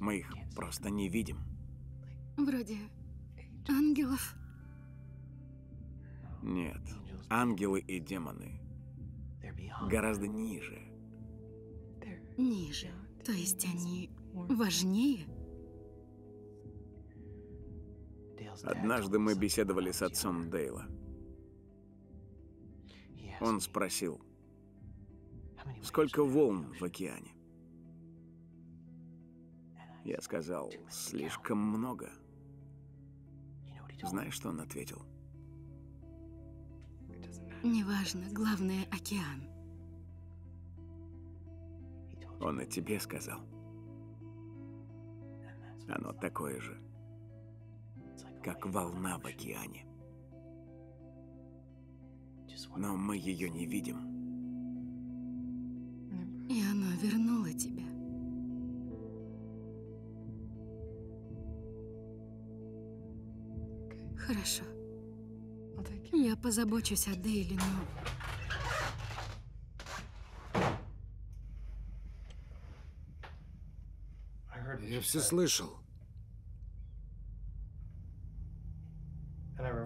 Мы их просто не видим. Вроде ангелов? Нет, ангелы и демоны гораздо ниже. Ниже. То есть они важнее? Однажды мы беседовали с отцом Дейла. Он спросил, сколько волн в океане? Я сказал, слишком много. Знаешь, что он ответил? Неважно, главное — океан. Он и тебе сказал. Оно такое же, как волна в океане. Но мы ее не видим. И оно вернуло тебя. Хорошо. Я позабочусь о Дейли, но... Я все слышал.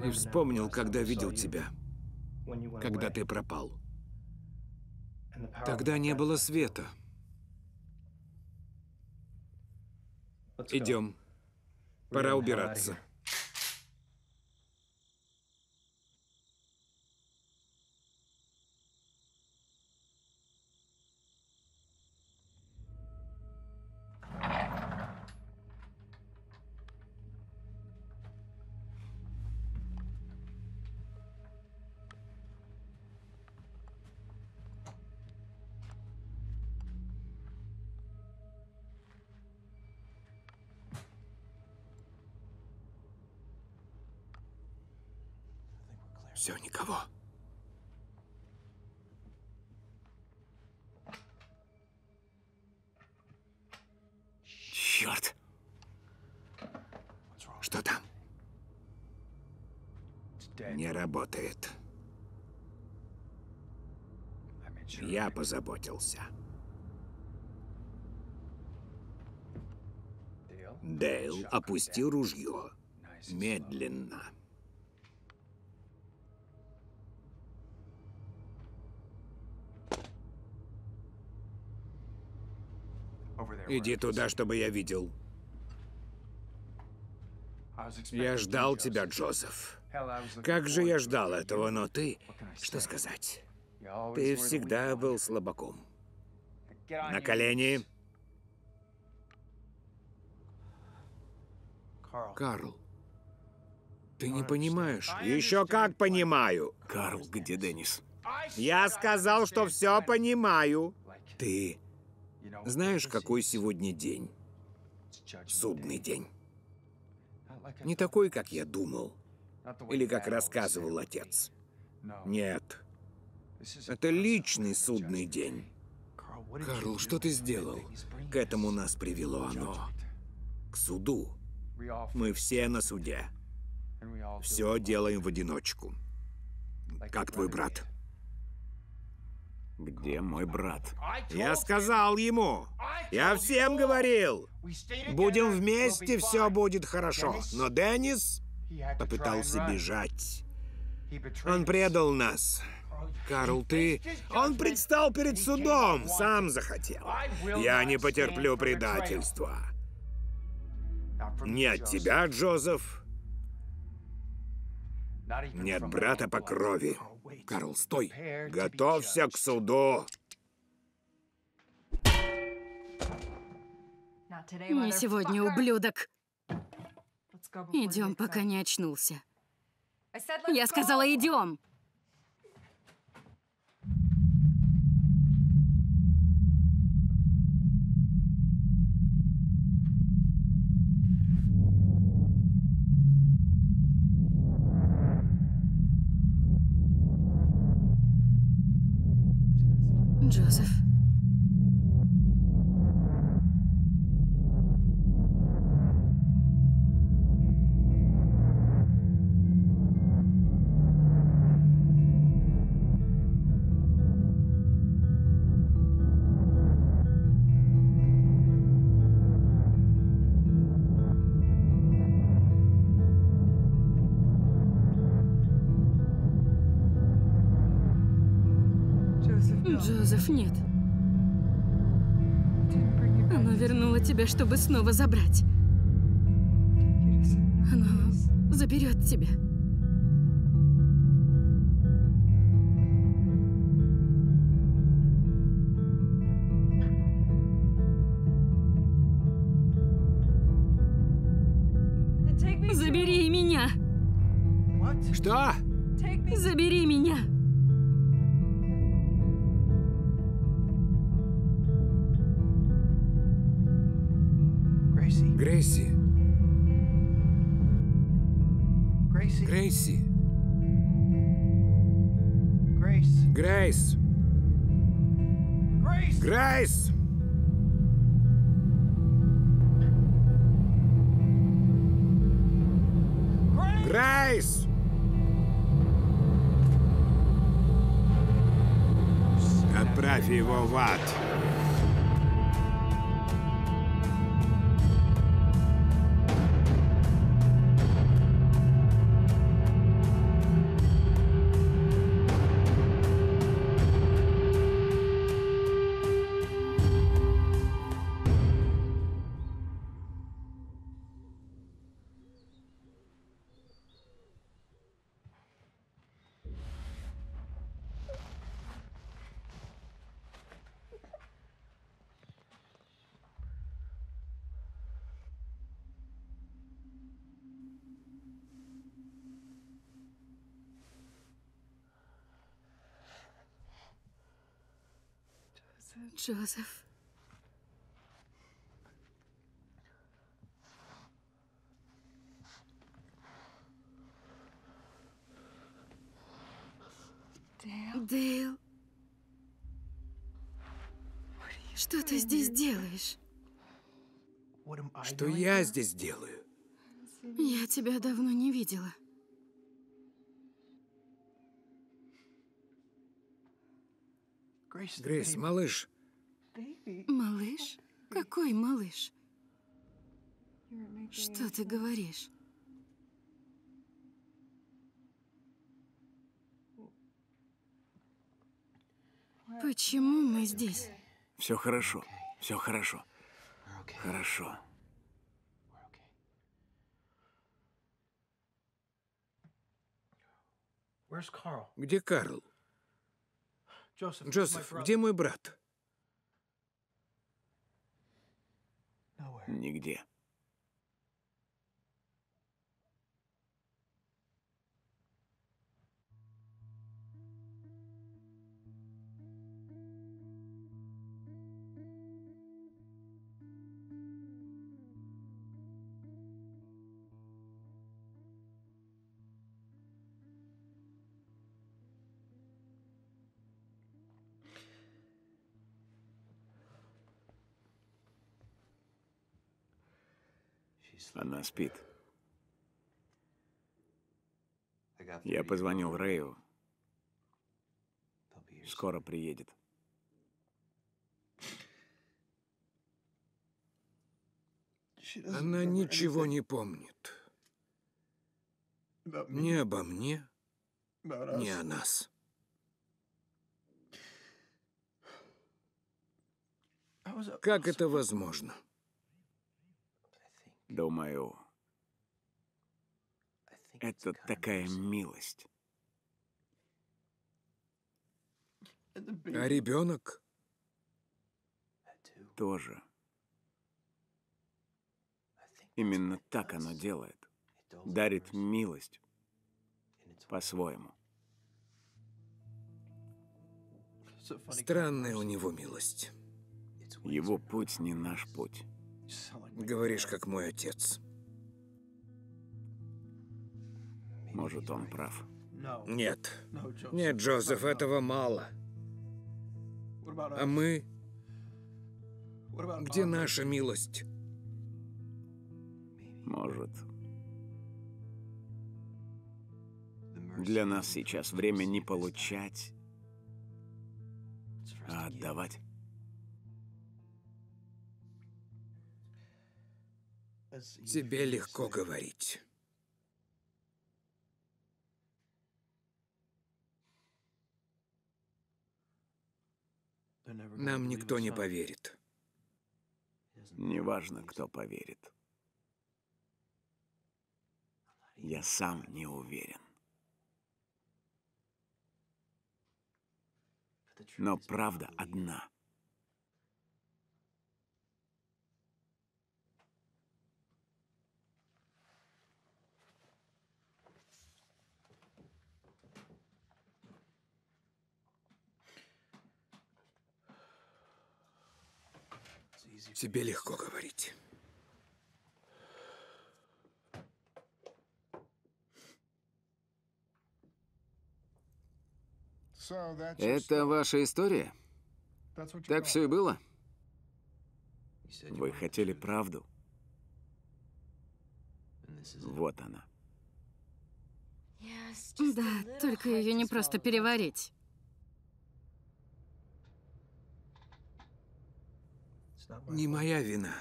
И вспомнил, когда видел тебя, когда ты пропал. Тогда не было света. Идем. Пора убираться. Черт! Что там? Не работает. Я позаботился. Дейл опусти ружье. Медленно. Иди туда, чтобы я видел. Я ждал тебя, Джозеф. Как же я ждал этого, но ты... Что сказать? Ты всегда был слабаком. На колени. Карл, ты не понимаешь. Еще как понимаю. Карл, где Деннис? Я сказал, что все понимаю. Ты знаешь, какой сегодня день? Судный день. Не такой, как я думал. Или как рассказывал отец. Нет. Это личный судный день. Карл, что ты сделал? К этому нас привело оно. К суду. Мы все на суде. Все делаем в одиночку. Как твой брат? Где мой брат? Я сказал ему. Я всем говорил. Будем вместе, все будет хорошо. Но Деннис, попытался бежать. Он предал нас. Карл, ты... Он предстал перед судом, сам захотел. Я не потерплю предательства. Не от тебя, Джозеф, не от брата по крови. Карл, стой! Готовься к суду! Не сегодня, ублюдок. Идем, пока не очнулся. Я сказала, идем. Джозеф, нет. Оно вернуло тебя, чтобы снова забрать. Оно заберет тебя. Джозеф. Дейл. Что ты здесь делаешь? Что я здесь делаю? Я тебя давно не видела. Грейс, малыш, Малыш? Какой малыш? Что ты говоришь? Почему мы здесь? Все хорошо, все хорошо. Хорошо. где Карл? Джозеф, где мой брат? Нигде. Она спит. Я позвонил Рэю. Скоро приедет. Она ничего не помнит. Не обо мне, не о нас. Как это возможно? Думаю, это такая милость. А ребенок? Тоже. Именно так оно делает. Дарит милость по-своему. Странная у него милость. Его путь не наш путь. Говоришь, как мой отец. Может, он прав. Нет. Нет, Джозеф, этого мало. А мы... Где наша милость? Может. Для нас сейчас время не получать, а отдавать. Тебе легко говорить. Нам никто не поверит. Неважно, кто поверит. Я сам не уверен. Но правда одна. Тебе легко говорить. Это ваша история? Так все и было? Вы хотели правду? Вот она. Да, только ее не просто переварить. Не моя вина.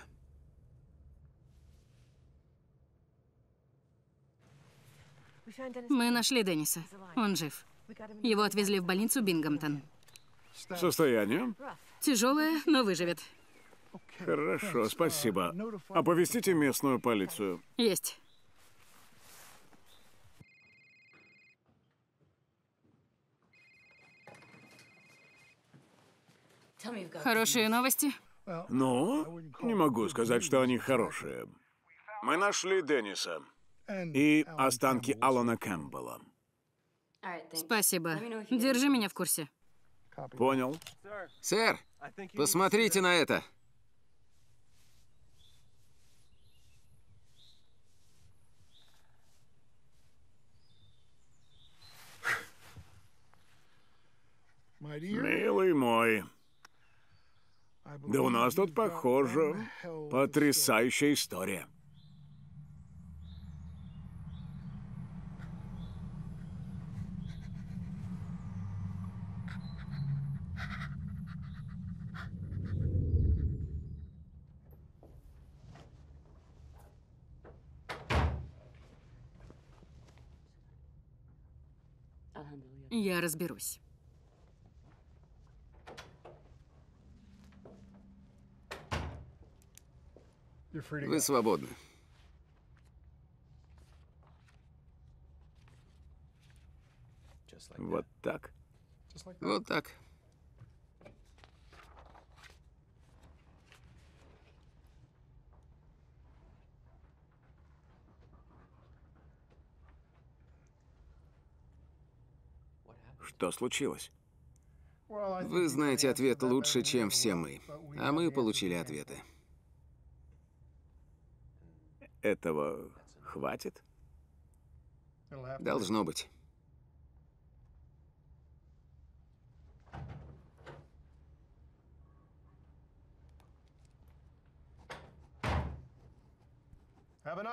Мы нашли Денниса. Он жив. Его отвезли в больницу Бингhamтон. Состояние? Тяжелое, но выживет. Хорошо, спасибо. Оповестите местную полицию. Есть. Хорошие новости? Ну, не могу сказать, что они хорошие. Мы нашли Денниса и останки Алана Кэмпбелла. Спасибо. Держи меня в курсе. Понял. Сэр, посмотрите на это. Милый мой. Да у нас тут, похоже, потрясающая история. Я разберусь. Вы свободны. Вот так. Вот так. Что случилось? Вы знаете ответ лучше, чем все мы. А мы получили ответы. Этого хватит? Должно быть.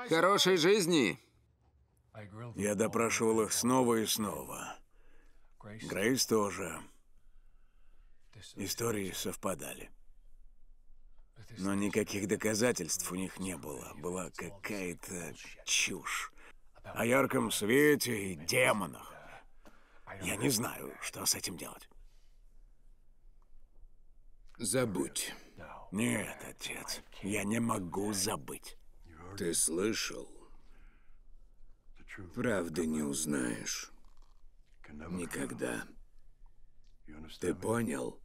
Хорошей жизни! Я допрашивал их снова и снова. Грейс тоже. Истории совпадали. Но никаких доказательств у них не было. Была какая-то чушь О ярком свете и демонах. Я не знаю, что с этим делать. Забудь. Нет, отец, я не могу забыть. Ты слышал? Правды не узнаешь. Никогда. Ты понял?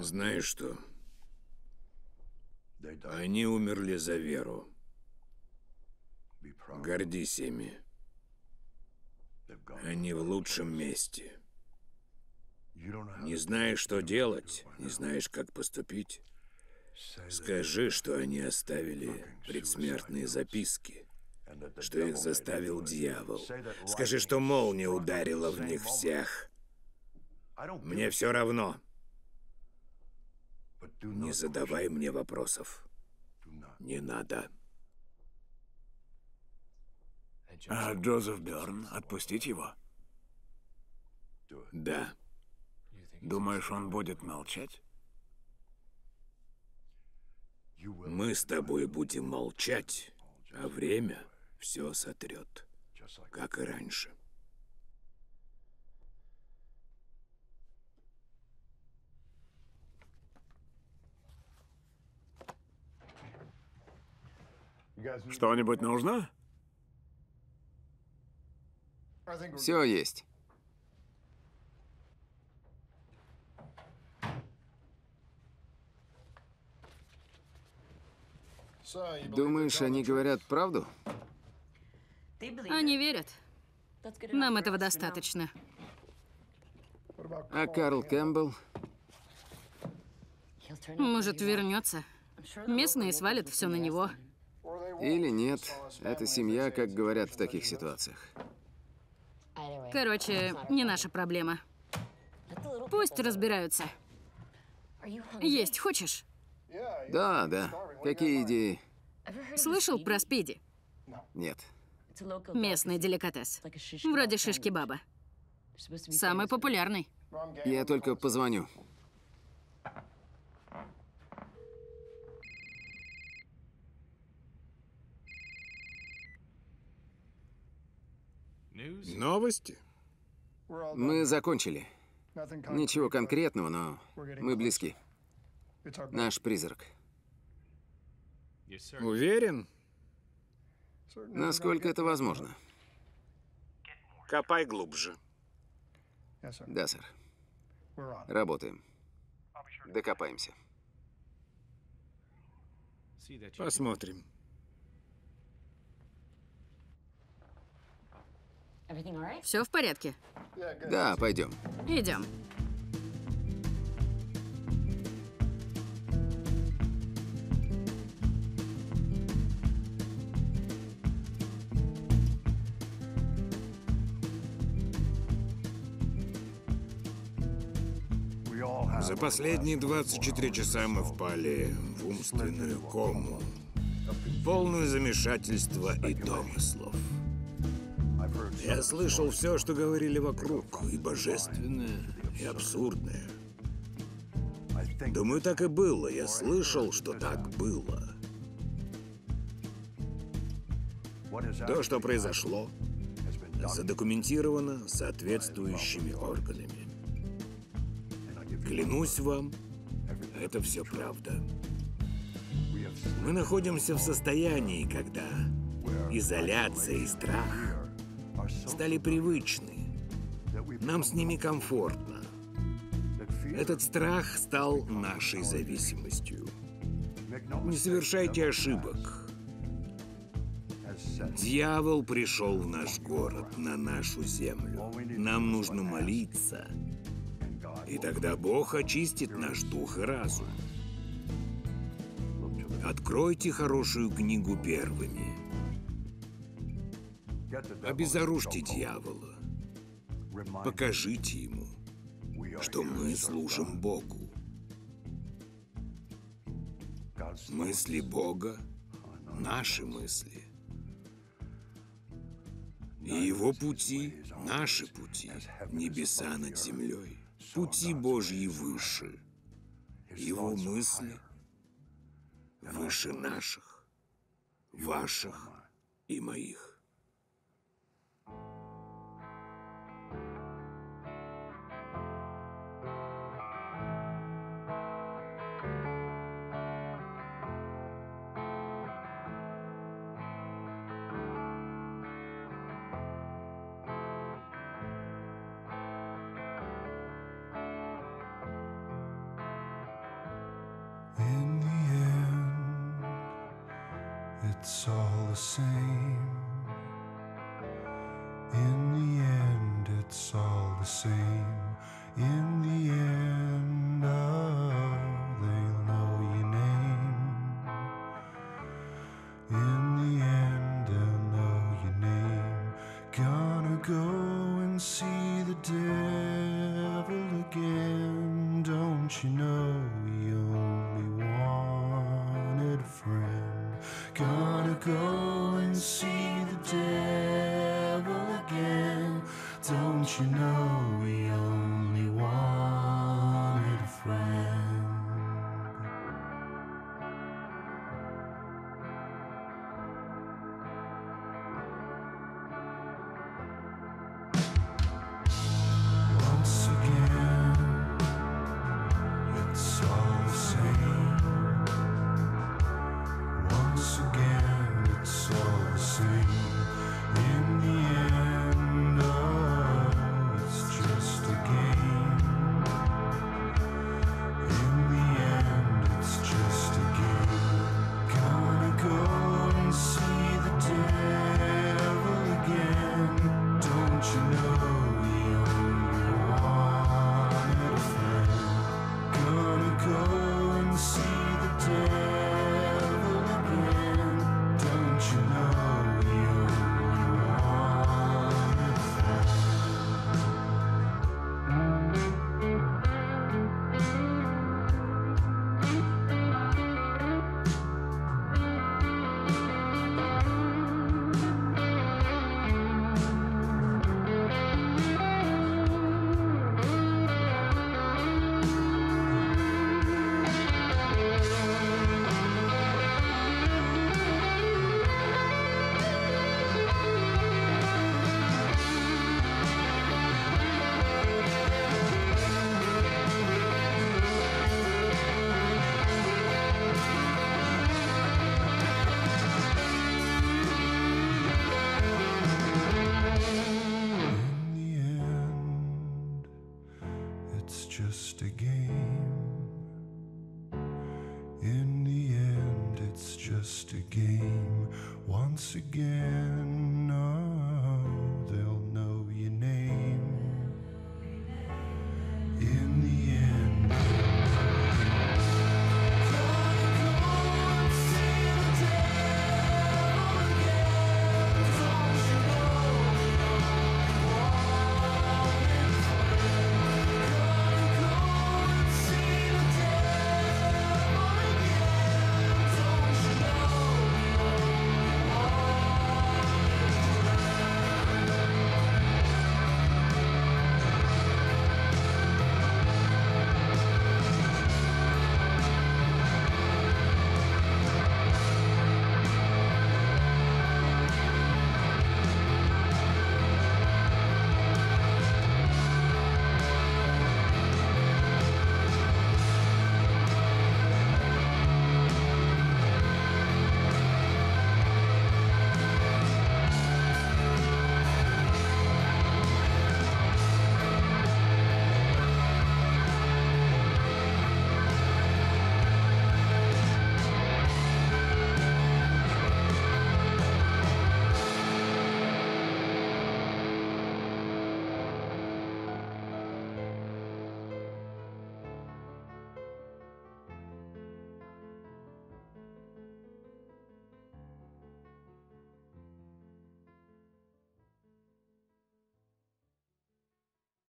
Знаешь что? Они умерли за веру. Гордись ими. Они в лучшем месте. Не знаешь, что делать, не знаешь, как поступить. Скажи, что они оставили предсмертные записки, что их заставил дьявол. Скажи, что молния ударила в них всех. Мне все равно. Не задавай мне вопросов. Не надо. А Джозеф Берн, отпустить его? Да. Думаешь, он будет молчать? Мы с тобой будем молчать, а время все сотрет, как и раньше. Что-нибудь нужно? Все есть. Думаешь, они говорят правду? Они верят. Нам этого достаточно. А Карл Кэмпбелл? Может, вернется. Местные свалят все на него. Или нет. Это семья, как говорят в таких ситуациях. Короче, не наша проблема. Пусть разбираются. Есть хочешь? Да, да. Какие идеи? Слышал про спиди? Нет. Местный деликатес. Вроде шишки баба. Самый популярный. Я только позвоню. Новости? Мы закончили. Ничего конкретного, но мы близки. Наш призрак. Уверен? Насколько это возможно? Копай глубже. Да, сэр. Работаем. Докопаемся. Посмотрим. Все в порядке? Да, пойдем. Идем. За последние 24 часа мы впали в умственную кому, полную замешательства и домыслов. Я слышал все, что говорили вокруг, и божественное, и абсурдное. Думаю, так и было. Я слышал, что так было. То, что произошло, задокументировано соответствующими органами. Клянусь вам, это все правда. Мы находимся в состоянии, когда изоляция и страх стали привычны. Нам с ними комфортно. Этот страх стал нашей зависимостью. Не совершайте ошибок. Дьявол пришел в наш город, на нашу землю. Нам нужно молиться. И тогда Бог очистит наш дух и разум. Откройте хорошую книгу первыми. Обезоружьте дьявола. Покажите ему, что мы служим Богу. Мысли Бога — наши мысли. И его пути — наши пути, небеса над землей. Пути Божьи выше. Его мысли выше наших, ваших и моих.